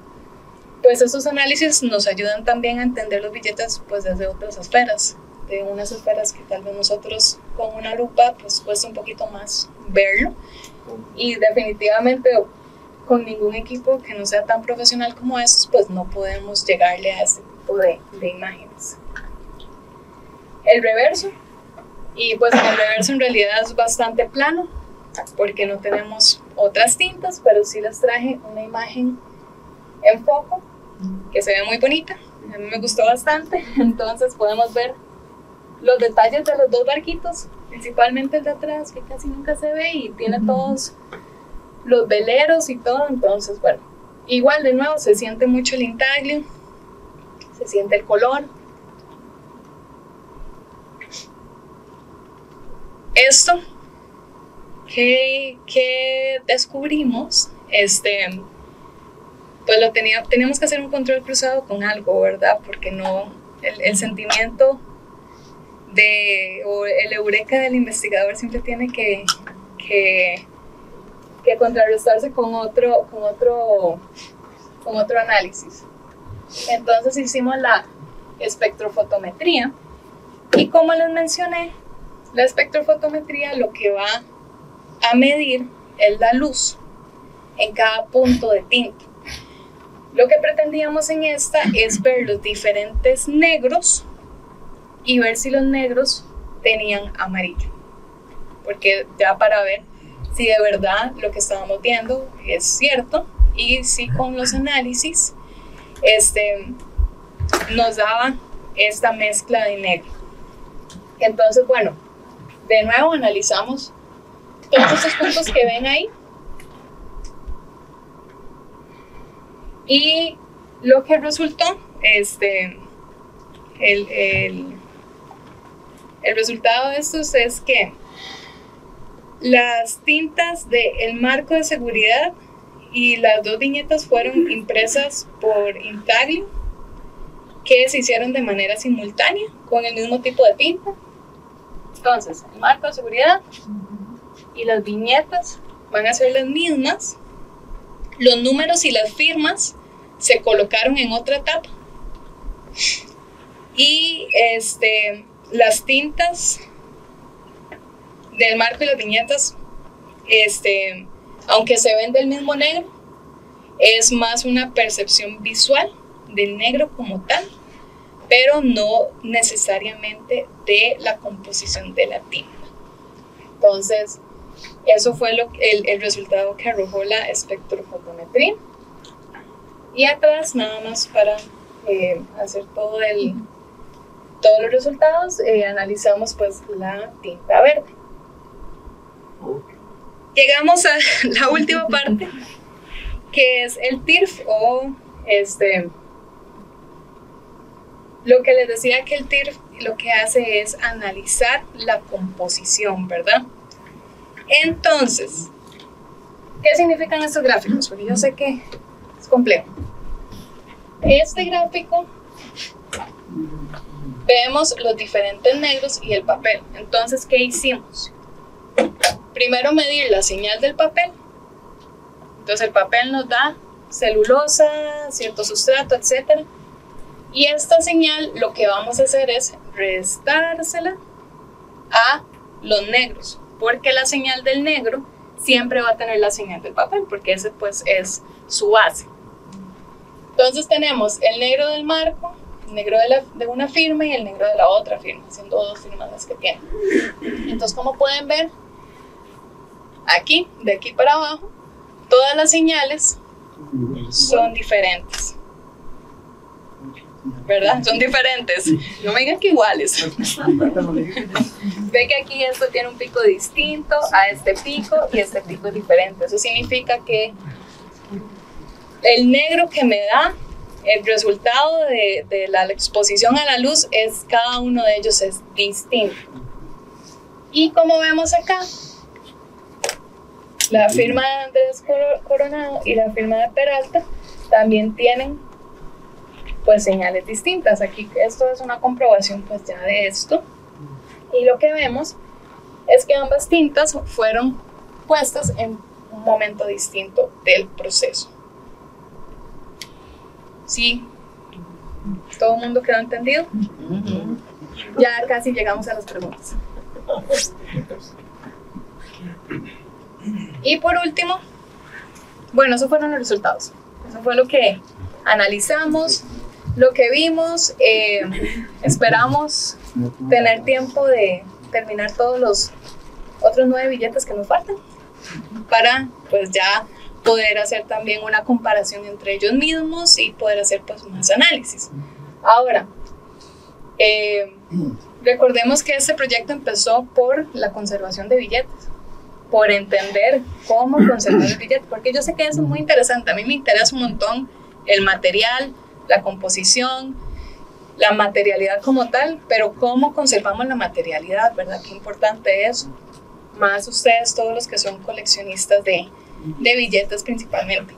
[SPEAKER 2] pues esos análisis nos ayudan también a entender los billetes pues desde otras esferas, de unas esferas que tal vez nosotros con una lupa pues cuesta un poquito más verlo y definitivamente con ningún equipo que no sea tan profesional como esos pues no podemos llegarle a ese tipo de, de imágenes. El reverso y pues el reverso en realidad es bastante plano porque no tenemos otras tintas, pero sí les traje una imagen en foco que se ve muy bonita. A mí me gustó bastante. Entonces podemos ver los detalles de los dos barquitos, principalmente el de atrás que casi nunca se ve y tiene todos los veleros y todo. Entonces, bueno, igual de nuevo se siente mucho el intaglio, se siente el color esto que, descubrimos, este, pues lo tenía, teníamos que hacer un control cruzado con algo, ¿verdad? Porque no, el, sentimiento de, o el eureka del investigador siempre tiene que, que, contrarrestarse con otro, con otro, con otro análisis. Entonces hicimos la espectrofotometría y como les mencioné, la espectrofotometría lo que va a medir es la luz en cada punto de tinta. Lo que pretendíamos en esta es ver los diferentes negros y ver si los negros tenían amarillo. Porque ya para ver si de verdad lo que estábamos viendo es cierto y si con los análisis este, nos daba esta mezcla de negro. Entonces, bueno, de nuevo analizamos todos estos puntos que ven ahí. Y lo que resultó, este, el, el, el resultado de estos es que las tintas del marco de seguridad y las dos viñetas fueron impresas por Intaglio, que se hicieron de manera simultánea con el mismo tipo de tinta entonces, el marco de seguridad y las viñetas van a ser las mismas. Los números y las firmas se colocaron en otra etapa. Y este, las tintas del marco y las viñetas, este, aunque se ven del mismo negro, es más una percepción visual del negro como tal pero no necesariamente de la composición de la tinta. Entonces, eso fue lo, el, el resultado que arrojó la espectrofotometría. Y atrás, nada más para eh, hacer todo el, todos los resultados, eh, analizamos pues la tinta verde. Llegamos a la última parte, que es el TIRF o este, lo que les decía que el TIR lo que hace es analizar la composición, ¿verdad? Entonces, ¿qué significan estos gráficos? Porque yo sé que es complejo. Este gráfico vemos los diferentes negros y el papel. Entonces, ¿qué hicimos? Primero medir la señal del papel. Entonces el papel nos da celulosa, cierto sustrato, etc. Y esta señal lo que vamos a hacer es restársela a los negros, porque la señal del negro siempre va a tener la señal del papel, porque ese pues es su base. Entonces tenemos el negro del marco, el negro de, de una firma y el negro de la otra firma, siendo dos firmas las que tienen. Entonces, como pueden ver, aquí, de aquí para abajo, todas las señales son diferentes. ¿Verdad? Son diferentes. No me digan que iguales. Ve que aquí esto tiene un pico distinto a este pico y este pico es diferente. Eso significa que el negro que me da el resultado de, de, la exposición a la luz es cada uno de ellos es distinto. Y como vemos acá, la firma de Andrés Coronado y la firma de Peralta también tienen pues señales distintas. Aquí esto es una comprobación pues ya de esto. Y lo que vemos es que ambas tintas fueron puestas en un momento distinto del proceso. ¿Sí? ¿Todo el mundo quedó entendido? Ya casi llegamos a las preguntas. Y por último, bueno, esos fueron los resultados. Eso fue lo que analizamos, lo que vimos. Eh, esperamos tener tiempo de terminar todos los otros nueve billetes que nos faltan para pues ya poder hacer también una comparación entre ellos mismos y poder hacer pues más análisis. Ahora, eh, recordemos que este proyecto empezó por la conservación de billetes por entender cómo conservar el billete, porque yo sé que eso es muy interesante, a mí me interesa un montón el material, la composición, la materialidad como tal, pero cómo conservamos la materialidad, ¿verdad? Qué importante es, más ustedes, todos los que son coleccionistas de, de billetes principalmente.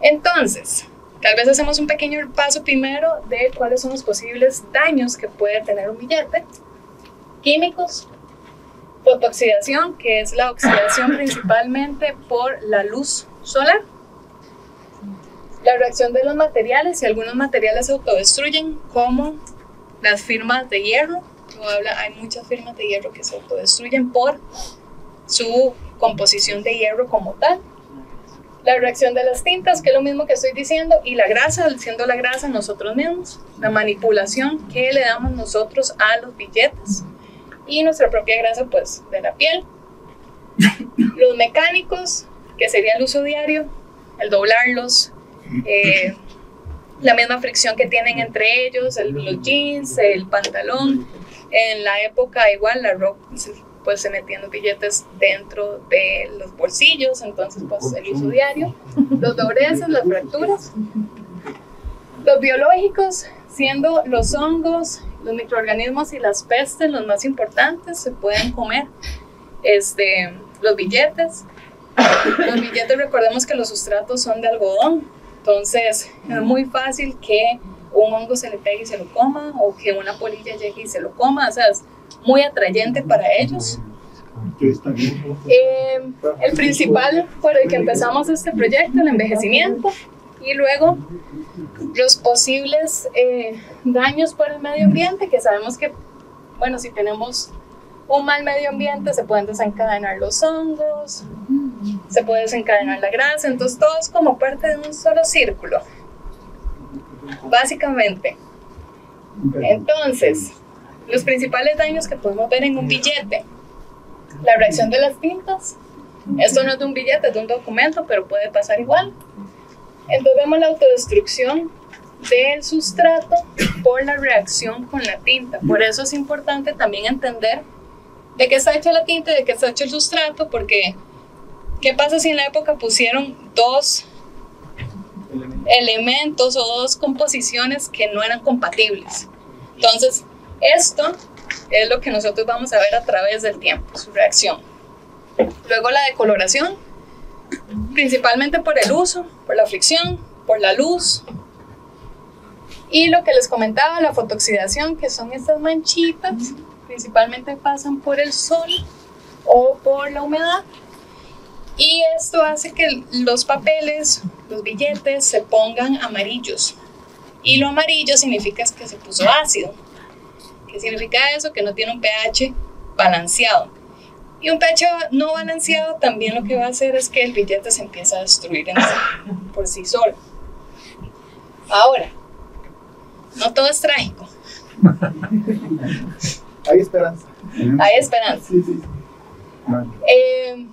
[SPEAKER 2] Entonces, tal vez hacemos un pequeño paso primero de cuáles son los posibles daños que puede tener un billete, químicos, Fotoxidación, que es la oxidación principalmente por la luz solar. La reacción de los materiales, y algunos materiales se autodestruyen, como las firmas de hierro. hay muchas firmas de hierro que se autodestruyen por su composición de hierro como tal. La reacción de las tintas, que es lo mismo que estoy diciendo, y la grasa, siendo la grasa nosotros mismos. La manipulación que le damos nosotros a los billetes y nuestra propia grasa pues de la piel. Los mecánicos, que sería el uso diario, el doblarlos, eh, la misma fricción que tienen entre ellos, los jeans, el pantalón. En la época igual la ropa pues se metían billetes dentro de los bolsillos, entonces pues el uso diario, los dobleces, las fracturas. Los biológicos, siendo los hongos, los microorganismos y las pestes, los más importantes, se pueden comer. Este, los billetes. Los billetes, recordemos que los sustratos son de algodón, entonces es muy fácil que un hongo se le pegue y se lo coma, o que una polilla llegue y se lo coma, o sea, es muy atrayente para ellos. Eh, el principal por el que empezamos este proyecto, el envejecimiento, y luego los posibles eh, daños por el medio ambiente, que sabemos que, bueno, si tenemos un mal medio ambiente se pueden desencadenar los hongos, se puede desencadenar la grasa, entonces todo es como parte de un solo círculo, básicamente. Entonces, los principales daños que podemos ver en un billete, la reacción de las tintas, esto no es de un billete, es de un documento, pero puede pasar igual. Entonces vemos la autodestrucción del sustrato por la reacción con la tinta. Por eso es importante también entender de qué está hecha la tinta y de qué está hecho el sustrato, porque ¿qué pasa si en la época pusieron dos elementos o dos composiciones que no eran compatibles? Entonces, esto es lo que nosotros vamos a ver a través del tiempo, su reacción. Luego la decoloración, principalmente por el uso, por la fricción, por la luz, Y lo que les comentaba, la fotoxidación, que son estas manchitas, principalmente pasan por el sol o por la humedad. Y esto hace que los papeles, los billetes, se pongan amarillos. Y lo amarillo significa que se puso ácido. ¿Qué significa eso? Que no tiene un pH balanceado. Y un pH no balanceado también lo que va a hacer es que el billete se empieza a destruir por sí solo. Ahora, no todo es trágico.
[SPEAKER 4] Hay esperanza.
[SPEAKER 2] Hay esperanza. Eh,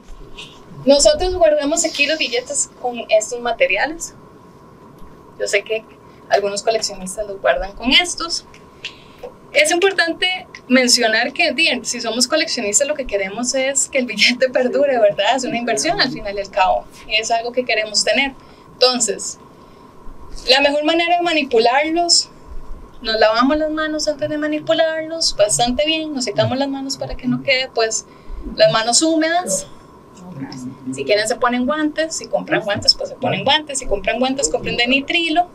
[SPEAKER 2] nosotros guardamos aquí los billetes con estos materiales. Yo sé que algunos coleccionistas los guardan con estos. Es importante mencionar que si somos coleccionistas lo que queremos es que el billete perdure, ¿verdad? Es una inversión al final al cabo. Es algo que queremos tener. Entonces, la mejor manera de manipularlos nos lavamos las manos antes de manipularlos bastante bien, nos secamos las manos para que no quede pues las manos húmedas. Si quieren se ponen guantes, si compran guantes pues se ponen guantes, si compran guantes compren de nitrilo,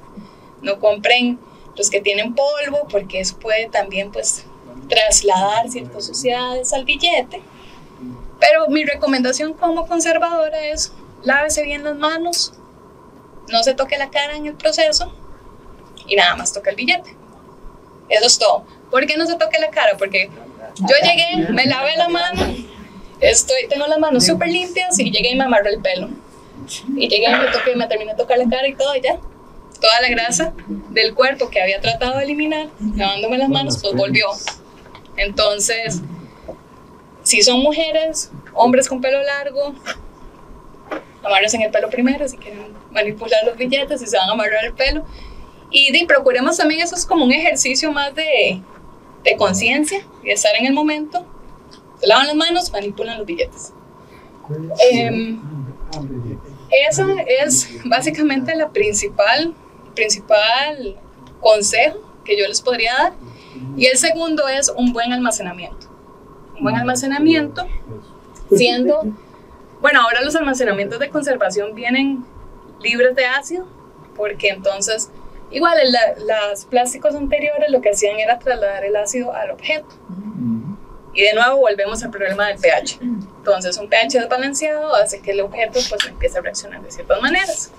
[SPEAKER 2] no compren los que tienen polvo porque eso puede también pues trasladar ciertas suciedades al billete. Pero mi recomendación como conservadora es lávese bien las manos, no se toque la cara en el proceso y nada más toca el billete. Eso es todo. ¿Por qué no se toque la cara? Porque yo llegué, me lavé la mano, estoy, tengo las manos súper limpias y llegué y me amarré el pelo. Y llegué y me, toqué, me terminé de tocar la cara y todo y ya. Toda la grasa del cuerpo que había tratado de eliminar, lavándome las manos, pues volvió. Entonces, si son mujeres, hombres con pelo largo, amarras en el pelo primero si quieren manipular los billetes y se van a amarrar el pelo y de, procuremos también eso es como un ejercicio más de, de conciencia y estar en el momento. Se lavan las manos, manipulan los billetes. Eh, esa es básicamente la principal, principal consejo que yo les podría dar. Y el segundo es un buen almacenamiento. Un buen almacenamiento, siendo, bueno, ahora los almacenamientos de conservación vienen libres de ácido, porque entonces Igual, los plásticos anteriores lo que hacían era trasladar el ácido al objeto. Y de nuevo volvemos al problema del pH. Entonces, un pH desbalanceado hace que el objeto pues empiece a reaccionar de ciertas maneras.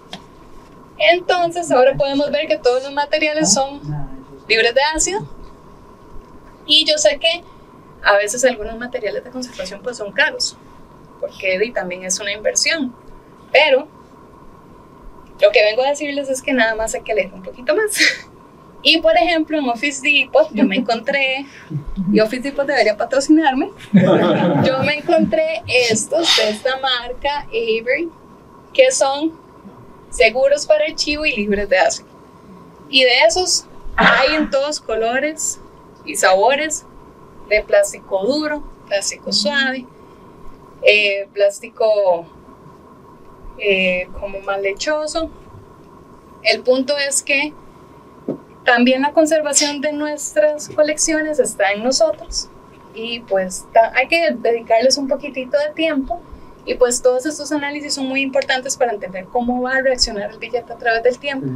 [SPEAKER 2] Entonces, ahora podemos ver que todos los materiales son libres de ácido. Y yo sé que a veces algunos materiales de conservación pues son caros, porque también es una inversión. Pero lo que vengo a decirles es que nada más hay que leer un poquito más. Y por ejemplo, en Office Depot yo me encontré, y Office Depot debería patrocinarme, yo me encontré estos de esta marca Avery, que son seguros para archivo y libres de ácido. Y de esos hay en todos colores y sabores, de plástico duro, plástico suave, eh, plástico eh, como más lechoso. El punto es que también la conservación de nuestras colecciones está en nosotros y pues hay que dedicarles un poquitito de tiempo y pues todos estos análisis son muy importantes para entender cómo va a reaccionar el billete a través del tiempo.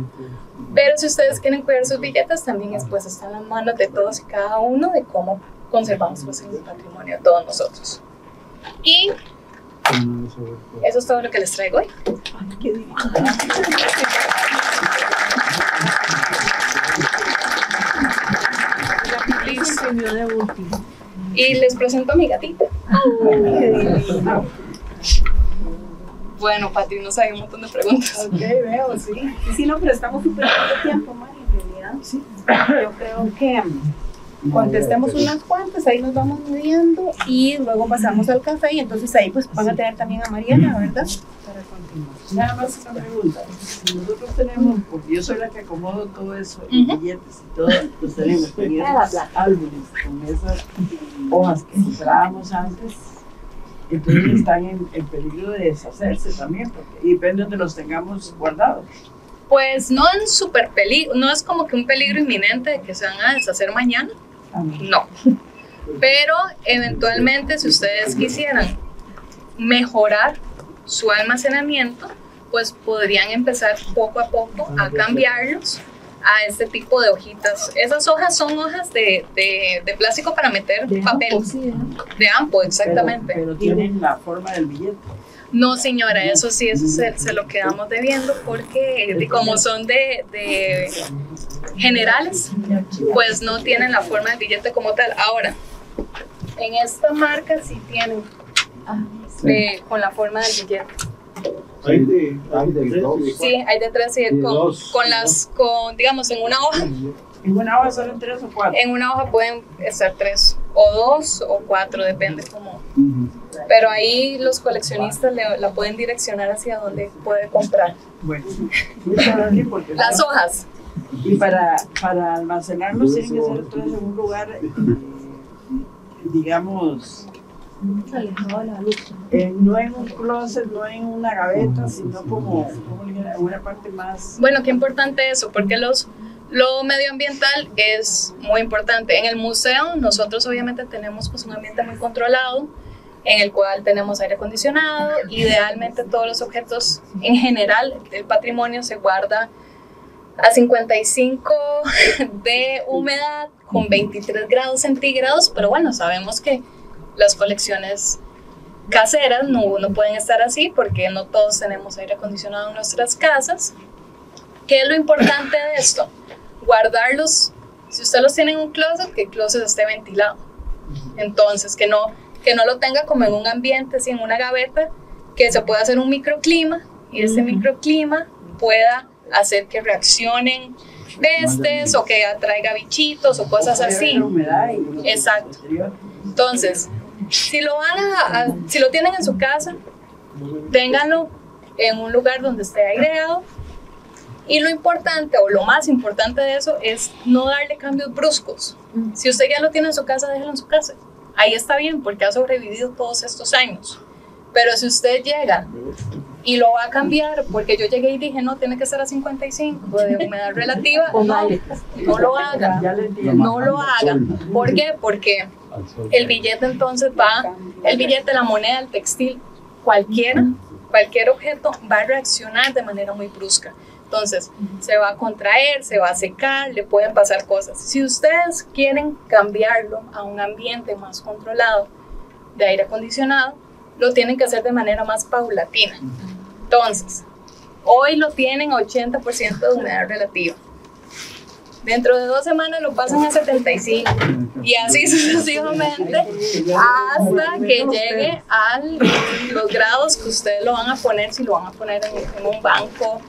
[SPEAKER 2] Pero si ustedes quieren cuidar sus billetes, también es, pues está en las manos de todos y cada uno de cómo conservamos pues, el patrimonio de todos nosotros. Y eso es todo lo que les traigo hoy. Y les presento a mi gatita. Bueno, Pati, nos hay un montón de preguntas.
[SPEAKER 1] Ok, veo, sí. Sí, no, pero estamos súper de tiempo, Mari, en realidad. Sí. Yo creo que contestemos unas cuantas, ahí nos vamos midiendo y luego pasamos al café y entonces ahí pues van a tener también a Mariana, ¿verdad?
[SPEAKER 5] Para continuar. Nada más una pregunta. Si nosotros tenemos, porque yo soy la que acomodo todo eso, y billetes y todo, pues tenemos, teníamos álbumes con esas hojas que comprábamos antes, entonces están en, en, peligro de deshacerse también, porque depende de donde los tengamos guardados.
[SPEAKER 2] Pues no en super peligro, no es como que un peligro inminente de que se van a deshacer mañana, no. Pero eventualmente si ustedes quisieran mejorar su almacenamiento, pues podrían empezar poco a poco a cambiarlos a este tipo de hojitas. Esas hojas son hojas de, de, de plástico para meter
[SPEAKER 5] De
[SPEAKER 2] papel.
[SPEAKER 5] ampo, sí, ¿eh?
[SPEAKER 2] De ampo, exactamente.
[SPEAKER 5] Pero, pero tienen la forma del billete.
[SPEAKER 2] No, señora, eso sí, eso se, se lo quedamos debiendo porque de- como son de, de generales, pues no tienen la forma del billete como tal. Ahora, en esta marca sí tienen de- con la forma del billete.
[SPEAKER 3] Hay de, hay de dos.
[SPEAKER 2] Sí, hay de tres y
[SPEAKER 3] de
[SPEAKER 2] con,
[SPEAKER 3] dos,
[SPEAKER 2] con las, con, digamos, en una hoja,
[SPEAKER 5] En una hoja salen tres o cuatro.
[SPEAKER 2] en una hoja pueden estar tres, o dos, o cuatro, depende como. Pero ahí los coleccionistas le- la pueden direccionar hacia donde puede comprar.
[SPEAKER 5] Bueno, muchas gracias porque
[SPEAKER 2] Las hojas,
[SPEAKER 5] Y para, para almacenarlos tienen que ser entonces en un lugar, eh, digamos, eh, no en un closet, no en una gaveta, sino como, como una parte más...
[SPEAKER 2] Bueno, qué importante eso, porque los, lo medioambiental es muy importante. En el museo nosotros obviamente tenemos pues, un ambiente muy controlado, en el cual tenemos aire acondicionado. Idealmente todos los objetos en general del patrimonio se guarda a 55 de humedad con 23 grados centígrados, pero bueno, sabemos que las colecciones caseras no, no pueden estar así porque no todos tenemos aire acondicionado en nuestras casas. ¿Qué es lo importante de esto? Guardarlos, si usted los tiene en un closet, que el closet esté ventilado. Entonces, que no, que no lo tenga como en un ambiente, así en una gaveta, que se pueda hacer un microclima y este microclima pueda hacer que reaccionen pestes o que atraiga bichitos o cosas así. Exacto. Entonces, si lo van a, a- si lo tienen en su casa, ténganlo en un lugar donde esté aireado. Y lo importante, o lo más importante de eso, es no darle cambios bruscos. Si usted ya lo tiene en su casa, déjelo en su casa. Ahí está bien, porque ha sobrevivido todos estos años. Pero si usted llega y lo va a cambiar, porque yo llegué y dije, no, tiene que ser a 55 de humedad relativa, no, no lo haga. No lo haga. ¿Por qué? Porque el billete entonces va, el billete, la moneda, el textil, cualquiera, cualquier objeto va a reaccionar de manera muy brusca. Entonces, se va a contraer, se va a secar, le pueden pasar cosas. Si ustedes quieren cambiarlo a un ambiente más controlado de aire acondicionado, lo tienen que hacer de manera más paulatina. Entonces, hoy lo tienen a 80% de humedad relativa. Dentro de dos semanas lo pasan a 75 y así sucesivamente hasta que llegue a los grados que ustedes lo van a poner, si lo van a poner en, en un banco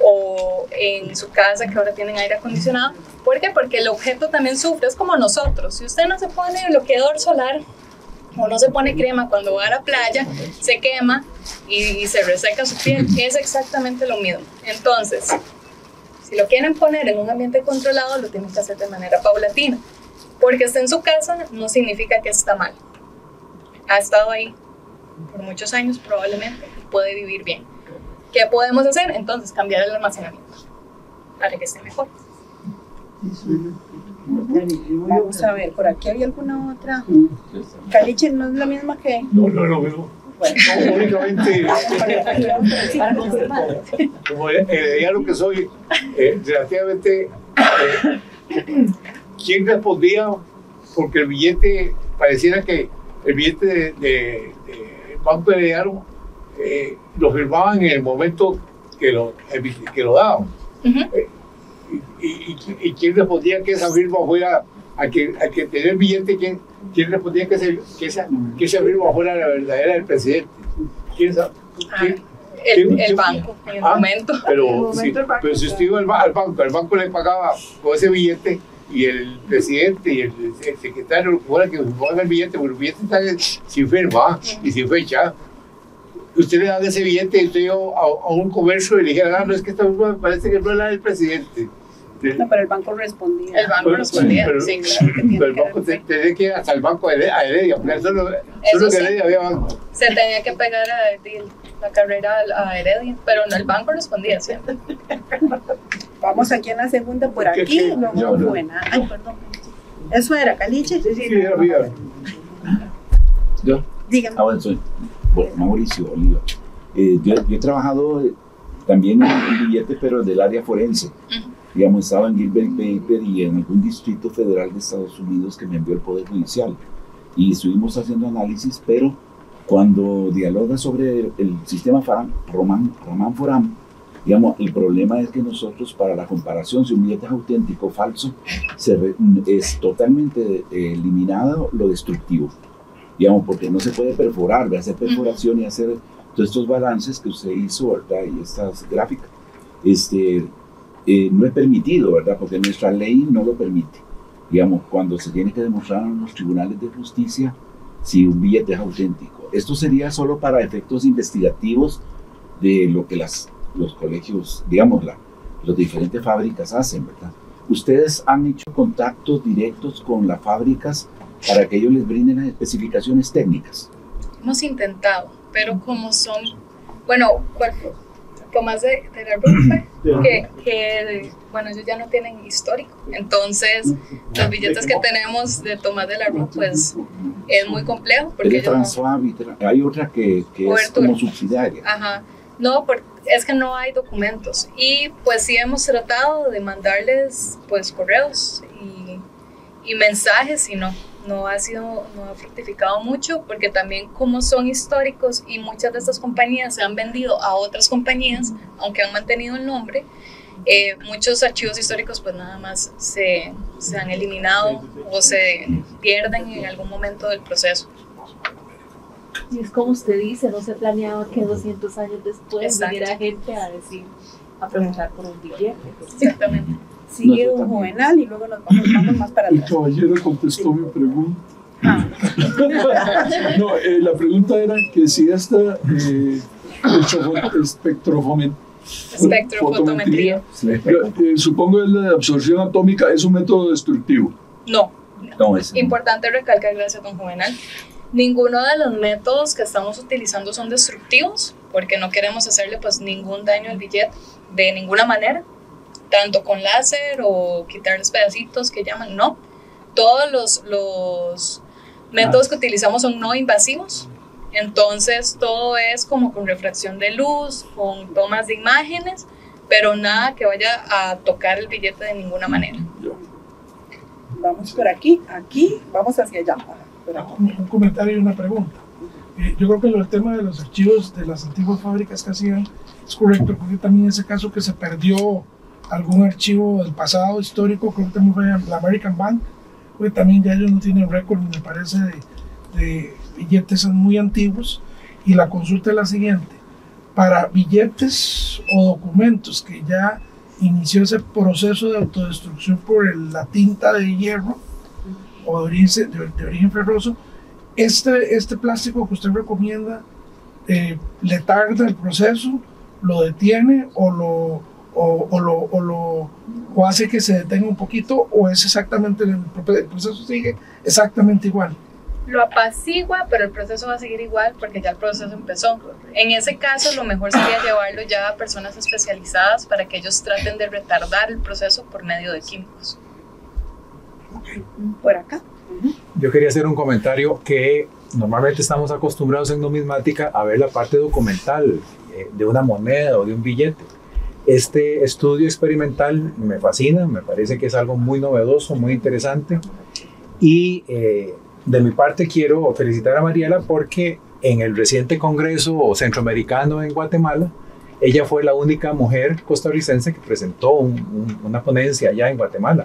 [SPEAKER 2] o en su casa que ahora tienen aire acondicionado. ¿Por qué? Porque el objeto también sufre, es como nosotros. Si usted no se pone bloqueador solar o no se pone crema cuando va a la playa, se quema y, y se reseca su piel. Es exactamente lo mismo. Entonces, si lo quieren poner en un ambiente controlado, lo tienen que hacer de manera paulatina. Porque está en su casa no significa que está mal. Ha estado ahí por muchos años probablemente y puede vivir bien. ¿Qué podemos hacer? Entonces cambiar el almacenamiento para que esté mejor.
[SPEAKER 1] Vamos a ver, por aquí había alguna otra. Caliche no es la misma que.
[SPEAKER 4] No, no, no, no. No, únicamente,
[SPEAKER 1] Para confirmar.
[SPEAKER 4] como herediano que soy, eh, relativamente, eh, ¿quién respondía? Porque el billete, pareciera que el billete de, de- de Banco Herediano eh, lo firmaban en el momento que lo, que lo daban.
[SPEAKER 2] Ujú.
[SPEAKER 4] y, y, y quién respondía que esa firma fuera a que, a que tener billete quién, quién respondía que, ese, que, esa, que esa firma fuera la verdadera del presidente quién sabe quién?
[SPEAKER 2] El,
[SPEAKER 4] ¿Quién-
[SPEAKER 2] el
[SPEAKER 4] quién-
[SPEAKER 2] banco, en el
[SPEAKER 4] Ah,
[SPEAKER 2] momento.
[SPEAKER 5] En el
[SPEAKER 4] pero,
[SPEAKER 5] momento
[SPEAKER 4] sí,
[SPEAKER 5] el banco
[SPEAKER 4] pero si usted iba al, al banco el banco le pagaba con ese billete y el presidente y el, el secretario fuera que firmaban el billete porque el billete está sin firma y sin fecha usted le da ese billete y usted iba a, a un comercio y le dijera, ah, no, es que esta me parece que no es la del presidente.
[SPEAKER 1] No, pero el banco respondía.
[SPEAKER 2] El banco respondía,
[SPEAKER 4] pero-
[SPEAKER 2] sí, claro.
[SPEAKER 1] que
[SPEAKER 4] Pero el
[SPEAKER 1] que
[SPEAKER 4] banco
[SPEAKER 1] ver.
[SPEAKER 4] te- tenía que ir hasta el banco de a Heredia, porque solo,
[SPEAKER 2] Eso
[SPEAKER 4] solo que
[SPEAKER 2] sí.
[SPEAKER 4] Heredia había banco.
[SPEAKER 2] Se tenía que pegar a, di- la carrera a- Heredia, pero no, el banco respondía siempre.
[SPEAKER 1] Vamos aquí en la segunda, por
[SPEAKER 4] ¿Qué-
[SPEAKER 1] aquí,
[SPEAKER 4] qué?
[SPEAKER 1] luego
[SPEAKER 4] No, no.
[SPEAKER 1] buena. Ay, perdón. Eso era, Caliche.
[SPEAKER 4] Sí, era vida.
[SPEAKER 6] Yo,
[SPEAKER 1] Dígame.
[SPEAKER 6] ah, bueno, soy Bo- Mauricio Oliva. Eh, yo, yo he trabajado también en, en billetes, pero del área forense. digamos, estaba en Gilbert Paper y en algún distrito federal de Estados Unidos que me envió el Poder Judicial. Y estuvimos haciendo análisis, pero cuando dialoga sobre el, sistema Faram, Roman, Roman Foram, digamos, el problema es que nosotros para la comparación si un billete es auténtico o falso, se es totalmente eh, eliminado lo destructivo, digamos, porque no se puede perforar, hacer perforación y hacer todos estos balances que usted hizo, ¿verdad? Y estas gráficas, este, eh, no es permitido, ¿verdad? Porque nuestra ley no lo permite. Digamos, cuando se tiene que demostrar en los tribunales de justicia si un billete es auténtico. Esto sería solo para efectos investigativos de lo que las, los colegios, digamos, la, las diferentes fábricas hacen, ¿verdad? Ustedes han hecho contactos directos con las fábricas para que ellos les brinden las especificaciones técnicas.
[SPEAKER 2] Hemos intentado, pero como son, bueno, Tomás de, de la que, que, bueno, ellos ya no tienen histórico. Entonces, los billetes que tenemos de Tomás de la Rue, pues es muy complejo.
[SPEAKER 6] Porque hay otra que, que es como subsidiaria.
[SPEAKER 2] Ajá. No, es que no hay documentos. Y pues sí hemos tratado de mandarles pues correos y, y mensajes y no no ha sido, no ha fructificado mucho porque también como son históricos y muchas de estas compañías se han vendido a otras compañías, aunque han mantenido el nombre, eh, muchos archivos históricos pues nada más se, se, han eliminado o se pierden en algún momento del proceso.
[SPEAKER 7] Y es como usted dice, no se planeaba que 200 años después viniera gente a decir, a preguntar por un billete.
[SPEAKER 2] Exactamente
[SPEAKER 1] sigue un juvenal y luego nos vamos, más para atrás.
[SPEAKER 8] El caballero contestó mi pregunta. Ah. no, eh, la pregunta era que si esta eh,
[SPEAKER 2] espectrofotometría,
[SPEAKER 8] eh, supongo es la de absorción atómica, es un método destructivo.
[SPEAKER 2] No, no es. Importante recalcar, gracias, don Juvenal. Ninguno de los métodos que estamos utilizando son destructivos, porque no queremos hacerle pues ningún daño al billete de ninguna manera tanto con láser o quitar los pedacitos que llaman, no. Todos los, los métodos que utilizamos son no invasivos, entonces todo es como con refracción de luz, con tomas de imágenes, pero nada que vaya a tocar el billete de ninguna manera.
[SPEAKER 1] Vamos por aquí, aquí, vamos hacia allá.
[SPEAKER 9] Un, comentario y una pregunta. Eh, yo creo que el tema de los archivos de las antiguas fábricas que hacían es correcto, porque también ese caso que se perdió algún archivo del pasado histórico, creo que también fue la American Bank, que también ya ellos no tienen récord, me parece, de, billetes muy antiguos. Y la consulta es la siguiente, para billetes o documentos que ya inició ese proceso de autodestrucción por la tinta de hierro o de origen, de, origen ferroso, este, este plástico que usted recomienda eh, le tarda el proceso, lo detiene o lo o, o, lo, o, lo, o hace que se detenga un poquito o es exactamente el, proceso sigue exactamente igual.
[SPEAKER 2] Lo apacigua, pero el proceso va a seguir igual porque ya el proceso empezó. En ese caso, lo mejor sería llevarlo ya a personas especializadas para que ellos traten de retardar el proceso por medio de químicos.
[SPEAKER 1] Por acá.
[SPEAKER 10] Yo quería hacer un comentario que normalmente estamos acostumbrados en numismática a ver la parte documental eh, de una moneda o de un billete este estudio experimental me fascina, me parece que es algo muy novedoso, muy interesante. Y eh, de mi parte quiero felicitar a Mariela porque en el reciente Congreso Centroamericano en Guatemala, ella fue la única mujer costarricense que presentó una ponencia allá en Guatemala,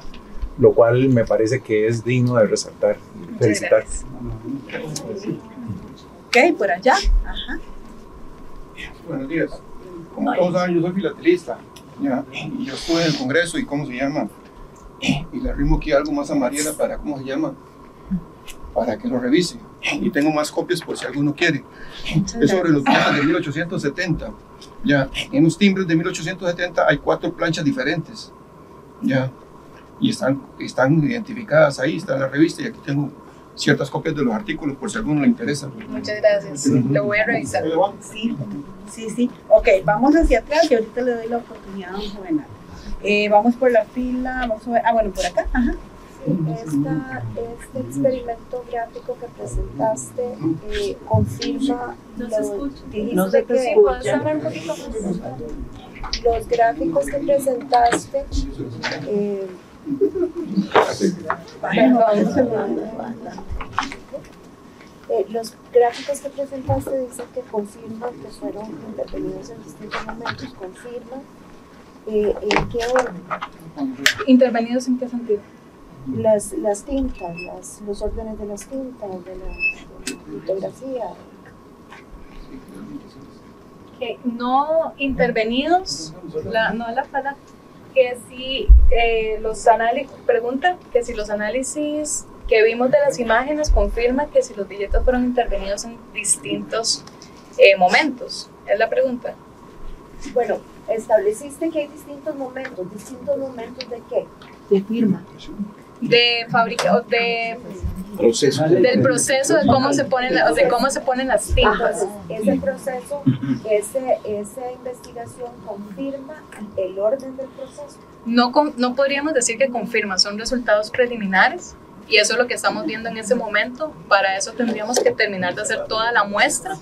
[SPEAKER 10] lo cual me parece que es digno de resaltar y felicitar.
[SPEAKER 1] Ok, por allá. Ajá.
[SPEAKER 11] Buenos días como todos saben, yo soy filatelista. ¿ya? Y yo estuve en el Congreso y ¿cómo se llama? Y le arrimo aquí algo más a Mariela para, ¿cómo se llama? Para que lo revise. Y tengo más copias por si alguno quiere. Es sobre los billetes de 1870. Ya, en los timbres de 1870 hay cuatro planchas diferentes. Ya, y están, están identificadas ahí, está en la revista y aquí tengo ciertas copias de los artículos por si a alguno le interesa.
[SPEAKER 2] Muchas gracias. Lo voy a revisar.
[SPEAKER 1] Sí, sí, sí. Ok, vamos hacia atrás y ahorita le doy la oportunidad a un Juvenal. Eh, vamos por la fila, vamos a ver. Ah, bueno, por acá. Ajá.
[SPEAKER 12] Esta, este experimento gráfico que presentaste eh, confirma
[SPEAKER 7] no se
[SPEAKER 12] escucha.
[SPEAKER 7] No se te escucha.
[SPEAKER 12] hablar un poquito más? los gráficos que presentaste, eh, eh, los gráficos que presentaste dicen que confirman que fueron intervenidos en distintos momentos, confirman eh, en qué orden.
[SPEAKER 2] ¿Intervenidos en qué sentido?
[SPEAKER 12] Las, las tintas, las, los órdenes de las tintas, de la, litografía.
[SPEAKER 2] que no intervenidos, la, no la palabra, que si eh, los análisis, pregunta que si los análisis que vimos de las imágenes confirman que si los billetes fueron intervenidos en distintos eh, momentos, es la pregunta.
[SPEAKER 12] Bueno, estableciste que hay distintos momentos, distintos momentos de qué?
[SPEAKER 7] De firma.
[SPEAKER 2] De fábrica, o de
[SPEAKER 6] Proceso.
[SPEAKER 2] del proceso de cómo se ponen, la- de cómo se ponen las tintas.
[SPEAKER 12] Ese proceso, ese, esa investigación confirma el orden del proceso.
[SPEAKER 2] No, con- no podríamos decir que confirma, son resultados preliminares y eso es lo que estamos viendo en ese momento. Para eso tendríamos que terminar de hacer toda la muestra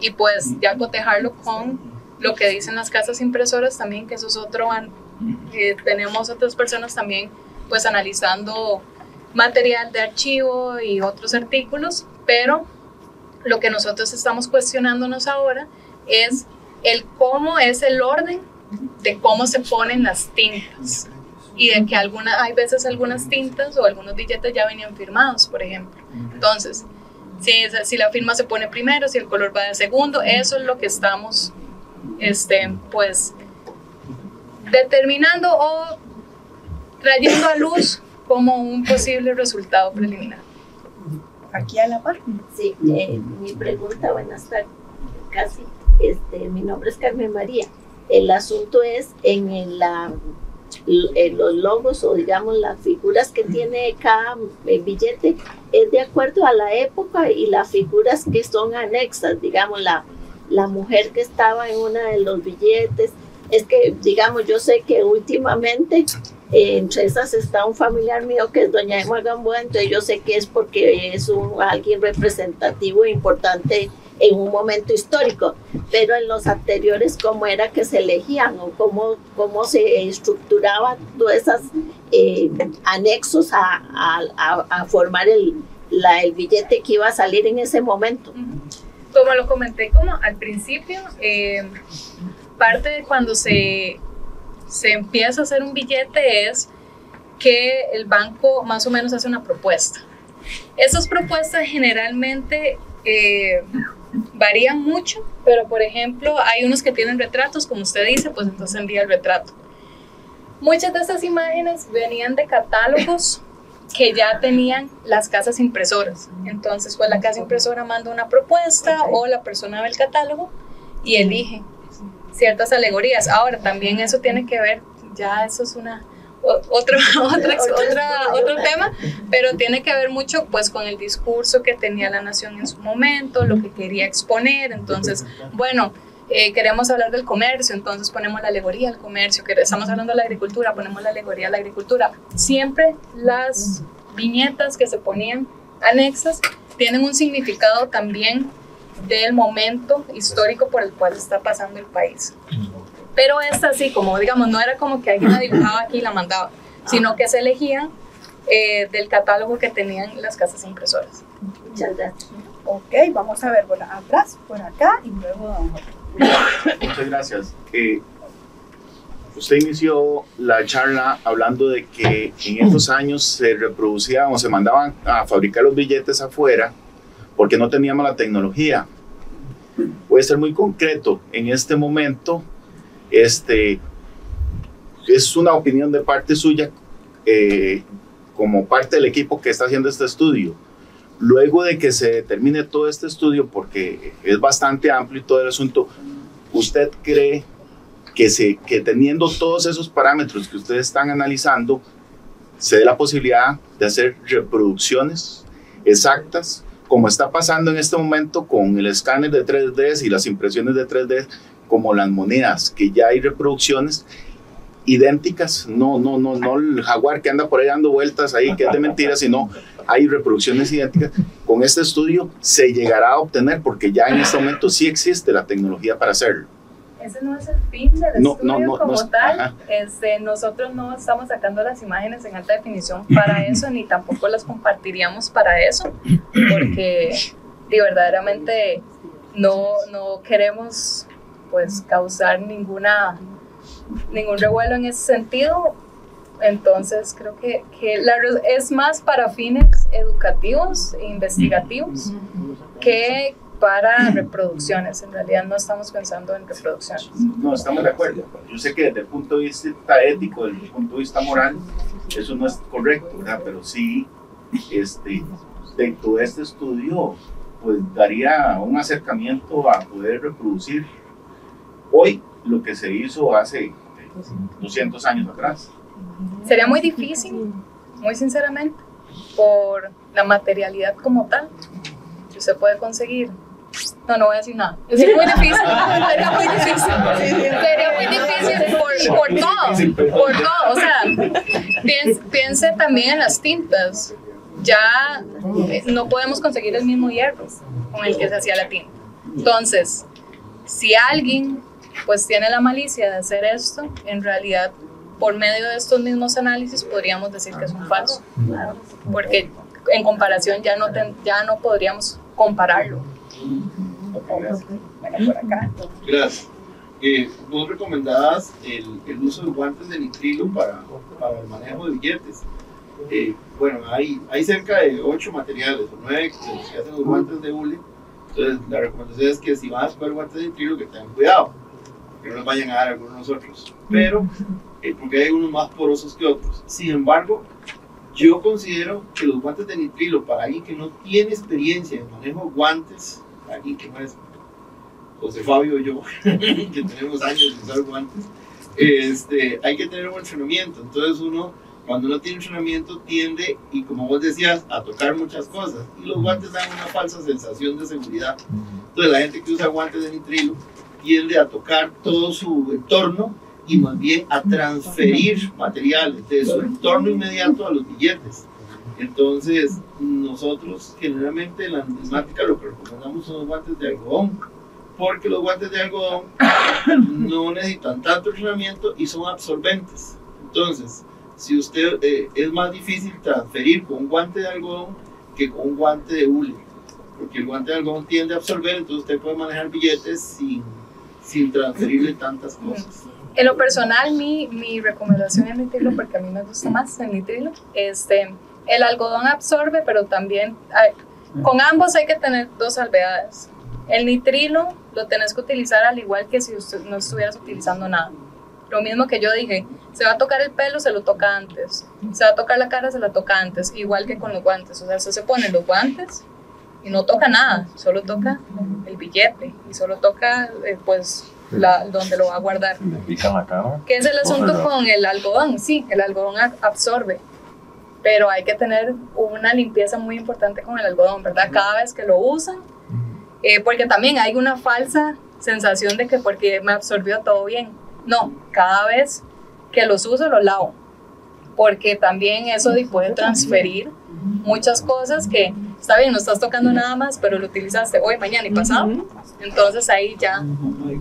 [SPEAKER 2] y pues ya cotejarlo con lo que dicen las casas impresoras también, que eso es otro, que tenemos otras personas también pues analizando material de archivo y otros artículos, pero lo que nosotros estamos cuestionándonos ahora es el cómo es el orden de cómo se ponen las tintas y de que alguna, hay veces algunas tintas o algunos billetes ya venían firmados, por ejemplo. Entonces, si, si la firma se pone primero, si el color va de segundo, eso es lo que estamos, este, pues, determinando o trayendo a luz como un posible resultado preliminar.
[SPEAKER 1] Aquí a la par.
[SPEAKER 13] Sí, eh, mi pregunta, buenas tardes, casi. Este, mi nombre es Carmen María. El asunto es en, el, la, en los logos o digamos las figuras que tiene cada eh, billete, es de acuerdo a la época y las figuras que son anexas, digamos la, la mujer que estaba en una de los billetes. Es que, digamos, yo sé que últimamente entre esas está un familiar mío que es doña Emma Gamboa, entonces yo sé que es porque es un, alguien representativo e importante en un momento histórico, pero en los anteriores cómo era que se elegían o cómo, cómo se estructuraban todos esos eh, anexos a, a, a, formar el, la, el billete que iba a salir en ese momento.
[SPEAKER 2] Como lo comenté como al principio, eh, parte de cuando se, se empieza a hacer un billete es que el banco más o menos hace una propuesta. Esas propuestas generalmente eh, varían mucho, pero por ejemplo hay unos que tienen retratos, como usted dice, pues entonces envía el retrato. Muchas de estas imágenes venían de catálogos que ya tenían las casas impresoras. Entonces, pues la casa impresora manda una propuesta o la persona ve el catálogo y elige ciertas alegorías. Ahora, también eso tiene que ver, ya eso es una otro, otra, otra- otro tema, pero tiene que ver mucho pues con el discurso que tenía la nación en su momento, lo que quería exponer. Entonces, bueno, eh, queremos hablar del comercio, entonces ponemos la alegoría al comercio, que estamos hablando de la agricultura, ponemos la alegoría a la agricultura. Siempre las viñetas que se ponían anexas tienen un significado también del momento histórico por el cual está pasando el país. Pero esta sí, como digamos, no era como que alguien la dibujaba aquí y la mandaba, sino que se elegían eh, del catálogo que tenían las casas impresoras.
[SPEAKER 13] Muchas gracias.
[SPEAKER 1] Ok, vamos a ver por atrás, por acá y luego don Jorge.
[SPEAKER 14] Muchas gracias. Eh, usted inició la charla hablando de que en estos años se reproducían o se mandaban a fabricar los billetes afuera porque no teníamos la tecnología. Puede ser muy concreto. En este momento, este, es una opinión de parte suya eh, como parte del equipo que está haciendo este estudio. Luego de que se termine todo este estudio, porque es bastante amplio y todo el asunto, ¿usted cree que, se, que teniendo todos esos parámetros que ustedes están analizando, se dé la posibilidad de hacer reproducciones exactas, como está pasando en este momento con el escáner de 3D y las impresiones de 3D, como las monedas, que ya hay reproducciones idénticas, no, no, no, no el jaguar que anda por ahí dando vueltas ahí, que es de mentira, sino hay reproducciones idénticas. Con este estudio se llegará a obtener, porque ya en este momento sí existe la tecnología para hacerlo.
[SPEAKER 2] Ese no es el fin del
[SPEAKER 14] No,
[SPEAKER 2] estudio
[SPEAKER 14] no, no,
[SPEAKER 2] como
[SPEAKER 14] no es-
[SPEAKER 2] tal.
[SPEAKER 14] ajá.
[SPEAKER 2] Este, nosotros no estamos sacando las imágenes en alta definición para eso, ni tampoco las compartiríamos para eso, porque y verdaderamente no, no queremos pues causar ninguna ningún revuelo en ese sentido. Entonces creo que, que la es más para fines educativos e investigativos que para reproducciones. En realidad no estamos pensando en reproducciones.
[SPEAKER 14] No, estamos de acuerdo. Yo sé que desde el punto de vista ético, desde el punto de vista moral, eso no es correcto, ¿verdad? Pero sí, este, dentro de este estudio, pues daría un acercamiento a poder reproducir hoy lo que se hizo hace 200 años atrás.
[SPEAKER 2] Sería muy difícil, muy sinceramente, por la materialidad como tal, que usted puede conseguir. No, no voy a decir nada. Es muy difícil. Sería muy difícil. Sería muy difícil por, por todo. Por todo. O sea, piense, piense también en las tintas. Ya eh, no podemos conseguir el mismo hierro con el que se hacía la tinta. Entonces, si alguien pues tiene la malicia de hacer esto, en realidad por medio de estos mismos análisis podríamos decir que es un falso, porque en comparación ya no, ten- ya no podríamos compararlo. Bueno, por acá.
[SPEAKER 15] Gracias. Eh, vos recomendabas el, el uso de guantes de nitrilo para, para el manejo de billetes. Eh, bueno, hay, hay cerca de 8 materiales o 9 que se hacen los guantes de hule. Entonces, la recomendación es que si van a escoger guantes de nitrilo, que tengan cuidado, que no les vayan a dar algunos de nosotros. Pero, eh, porque hay unos más porosos que otros. Sin embargo, yo considero que los guantes de nitrilo para alguien que no tiene experiencia en manejo de guantes, alguien que no es José Fabio y yo, que tenemos años de usar guantes, este, hay que tener un entrenamiento. Entonces uno, cuando uno tiene entrenamiento, tiende, y como vos decías, a tocar muchas cosas. Y los guantes dan una falsa sensación de seguridad. Entonces la gente que usa guantes de nitrilo tiende a tocar todo su entorno y más bien a transferir materiales de su entorno inmediato a los billetes. Entonces, nosotros generalmente en la numismática lo que recomendamos son guantes de algodón, porque los guantes de algodón no necesitan tanto entrenamiento y son absorbentes. Entonces, si usted eh, es más difícil transferir con un guante de algodón que con un guante de hule, porque el guante de algodón tiende a absorber, entonces usted puede manejar billetes sin, sin transferirle tantas cosas.
[SPEAKER 2] En lo personal, mi, mi recomendación es nitrilo, porque a mí me gusta más el nitrilo. Este, el algodón absorbe, pero también hay- con ambos hay que tener dos salvedades. El nitrilo lo tenés que utilizar al igual que si usted no estuvieras utilizando nada. Lo mismo que yo dije, se va a tocar el pelo, se lo toca antes. Se va a tocar la cara, se la toca antes. Igual que con los guantes. O sea, usted se pone los guantes y no toca nada, solo toca el billete y solo toca eh, pues la, donde lo va a guardar.
[SPEAKER 16] Me pican la cara.
[SPEAKER 2] ¿Qué es el asunto con el algodón? Sí, el algodón ab- absorbe, pero hay que tener una limpieza muy importante con el algodón, ¿verdad? Cada vez que lo usan, eh, porque también hay una falsa sensación de que porque me absorbió todo bien. No, cada vez que los uso los lavo, porque también eso de- puede transferir muchas cosas que, está bien, no estás tocando nada más, pero lo utilizaste hoy, mañana y pasado. Entonces ahí ya,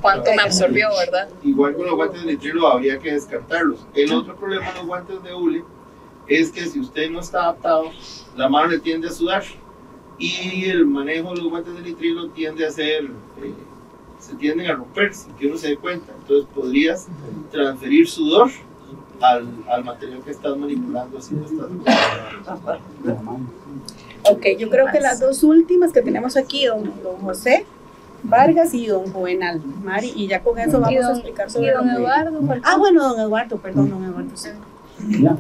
[SPEAKER 2] ¿cuánto me absorbió, verdad?
[SPEAKER 15] Igual con los guantes de nitrilo habría que descartarlos. El otro problema de los guantes de hule es que si usted no está adaptado, la mano le tiende a sudar y el manejo de los guantes de nitrilo tiende a ser, eh, se tienden a romper sin que uno se dé cuenta. Entonces podrías transferir sudor al, al material que estás manipulando si no estás
[SPEAKER 1] Ok, yo creo que las dos últimas que tenemos aquí, don, don José Vargas y don Juvenal, Mari, y ya con eso
[SPEAKER 2] Y
[SPEAKER 1] vamos a
[SPEAKER 2] don-
[SPEAKER 1] explicar
[SPEAKER 2] y
[SPEAKER 1] sobre
[SPEAKER 2] don
[SPEAKER 1] lo que-
[SPEAKER 2] Eduardo,
[SPEAKER 1] Ah, bueno, don Eduardo, perdón, don Eduardo. sí.
[SPEAKER 3] Ya.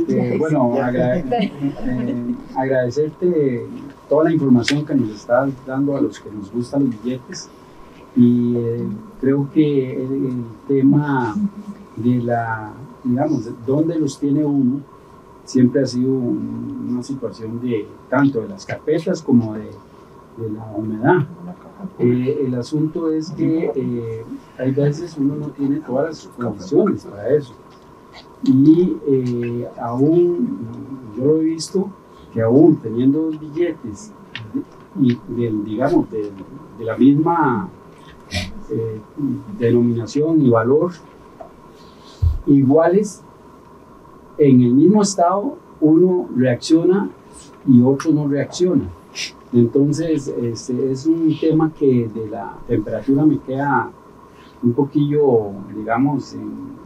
[SPEAKER 3] Este, bueno, agra- eh, agradecerte toda la información que nos estás dando a los que nos gustan los billetes y eh, creo que el, el tema de la, digamos, de dónde los tiene uno siempre ha sido un- una situación de tanto de las carpetas como de, de la humedad. Eh, el asunto es que eh, hay veces uno no tiene todas las condiciones para eso. Y eh, aún, yo lo he visto, que aún teniendo billetes de- y digamos, de, la misma eh, denominación y valor iguales, en el mismo estado uno reacciona y otro no reacciona. Entonces, este, es un tema que de la temperatura me queda un poquillo, digamos, en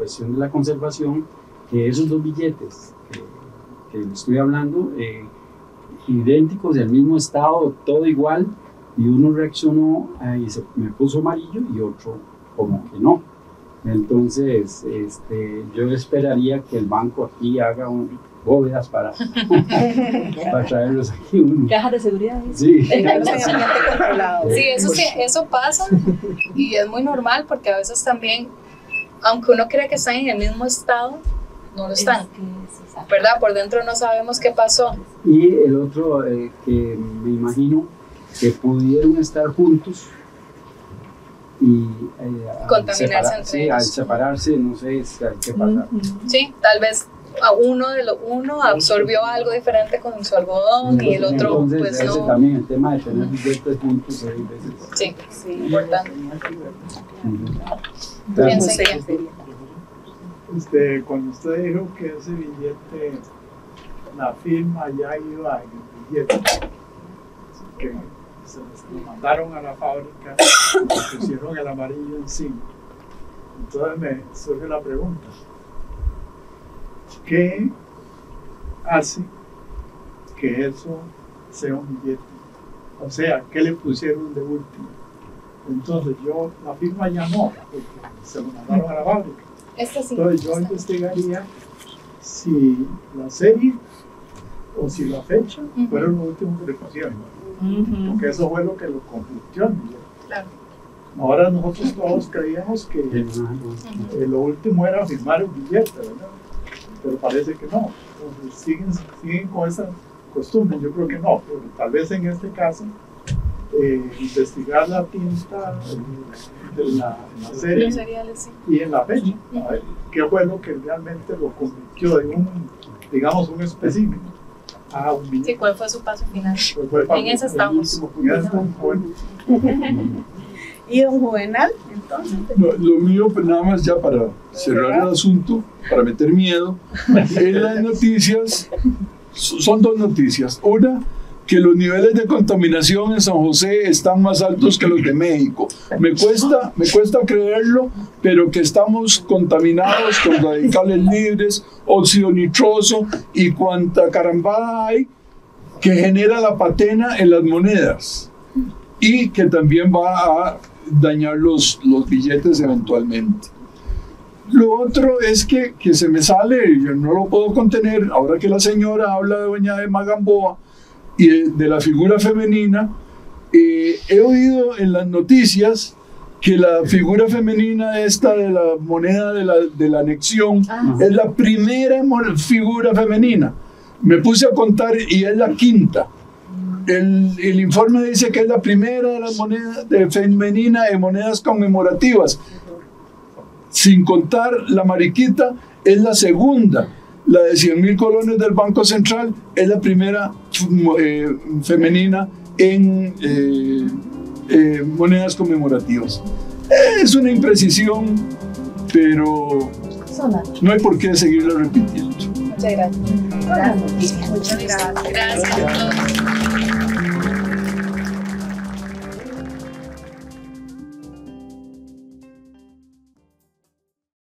[SPEAKER 3] cuestión de la conservación, que esos dos billetes que, que estoy hablando, eh, idénticos del mismo estado, todo igual, y uno reaccionó eh, y se me puso amarillo y otro como que no. Entonces, este, yo esperaría que el banco aquí haga un, bóvedas para, para traerlos aquí. Un,
[SPEAKER 7] Caja de seguridad.
[SPEAKER 3] Sí.
[SPEAKER 2] Sí, eso sí, eso pasa y es muy normal porque a veces también, aunque uno cree que están en el mismo estado, no lo están. ¿Verdad? Por dentro no sabemos qué pasó.
[SPEAKER 3] Y el otro eh, que me imagino que pudieron estar juntos y eh, al
[SPEAKER 2] Contaminarse entre
[SPEAKER 3] sí,
[SPEAKER 2] ellos.
[SPEAKER 3] al separarse no sé si hay que pasar.
[SPEAKER 2] Sí, tal vez a uno de lo, uno absorbió algo diferente con su algodón y el otro
[SPEAKER 3] Entonces,
[SPEAKER 2] pues
[SPEAKER 3] ese
[SPEAKER 2] no.
[SPEAKER 3] también el tema de tener juntos hay veces.
[SPEAKER 2] Sí, importante.
[SPEAKER 3] Ujú.
[SPEAKER 2] Bien,
[SPEAKER 16] Este, cuando usted dijo que ese billete, la firma ya iba en el billete, que se lo mandaron a la fábrica, y pusieron el amarillo encima. Entonces me surge la pregunta, ¿qué hace que eso sea un billete? O sea, ¿qué le pusieron de último? Entonces yo, la firma ya no, porque se lo mandaron a la fábrica.
[SPEAKER 2] Este sí.
[SPEAKER 16] Entonces yo investigaría si la serie o si la fecha fueron lo último que le pusieron. Porque eso fue lo que lo convirtió en.
[SPEAKER 2] Claro.
[SPEAKER 16] Ahora nosotros todos creíamos que eh, lo último era firmar un billete, ¿verdad? Pero parece que no. Entonces siguen, siguen con esa costumbre. Yo creo que no, pero tal vez en este caso eh, investigar la tinta de la, la serie
[SPEAKER 2] Los cereales, sí.
[SPEAKER 16] y en la fecha. A ver, ¿Qué fue lo que realmente lo convirtió de un, digamos, un espécimen a un billete?
[SPEAKER 2] Sí, ¿cuál fue su paso final?
[SPEAKER 16] Pues fue
[SPEAKER 2] En eso estamos.
[SPEAKER 16] Ya está, bueno.
[SPEAKER 1] ¿Y don Juvenal? Entonces,
[SPEAKER 8] Lo, lo mío, pues, nada más ya para cerrar el asunto, para meter miedo, en las noticias, so- son dos noticias. Una, que los niveles de contaminación en San José están más altos que los de México. Me cuesta, me cuesta creerlo, pero que estamos contaminados con radicales libres, óxido nitroso y cuanta carambada hay que genera la patena en las monedas y que también va a dañar los, los billetes eventualmente. Lo otro es que, que se me sale, yo no lo puedo contener, ahora que la señora habla de doña Emma Gamboa y de, la figura femenina, eh, he oído en las noticias que la figura femenina esta de la moneda de la, de la anexión es la primera figura femenina. Me puse a contar y es la quinta. El, el informe dice que es la primera de las monedas de femenina de monedas conmemorativas. Sin contar la mariquita, es la segunda. La de 100 mil colones del Banco Central es la primera eh, femenina en eh, eh, monedas conmemorativas. Es una imprecisión, pero no hay por qué seguirla repitiendo.
[SPEAKER 2] Muchas gracias.
[SPEAKER 1] Muchas gracias.
[SPEAKER 2] Gracias a todos.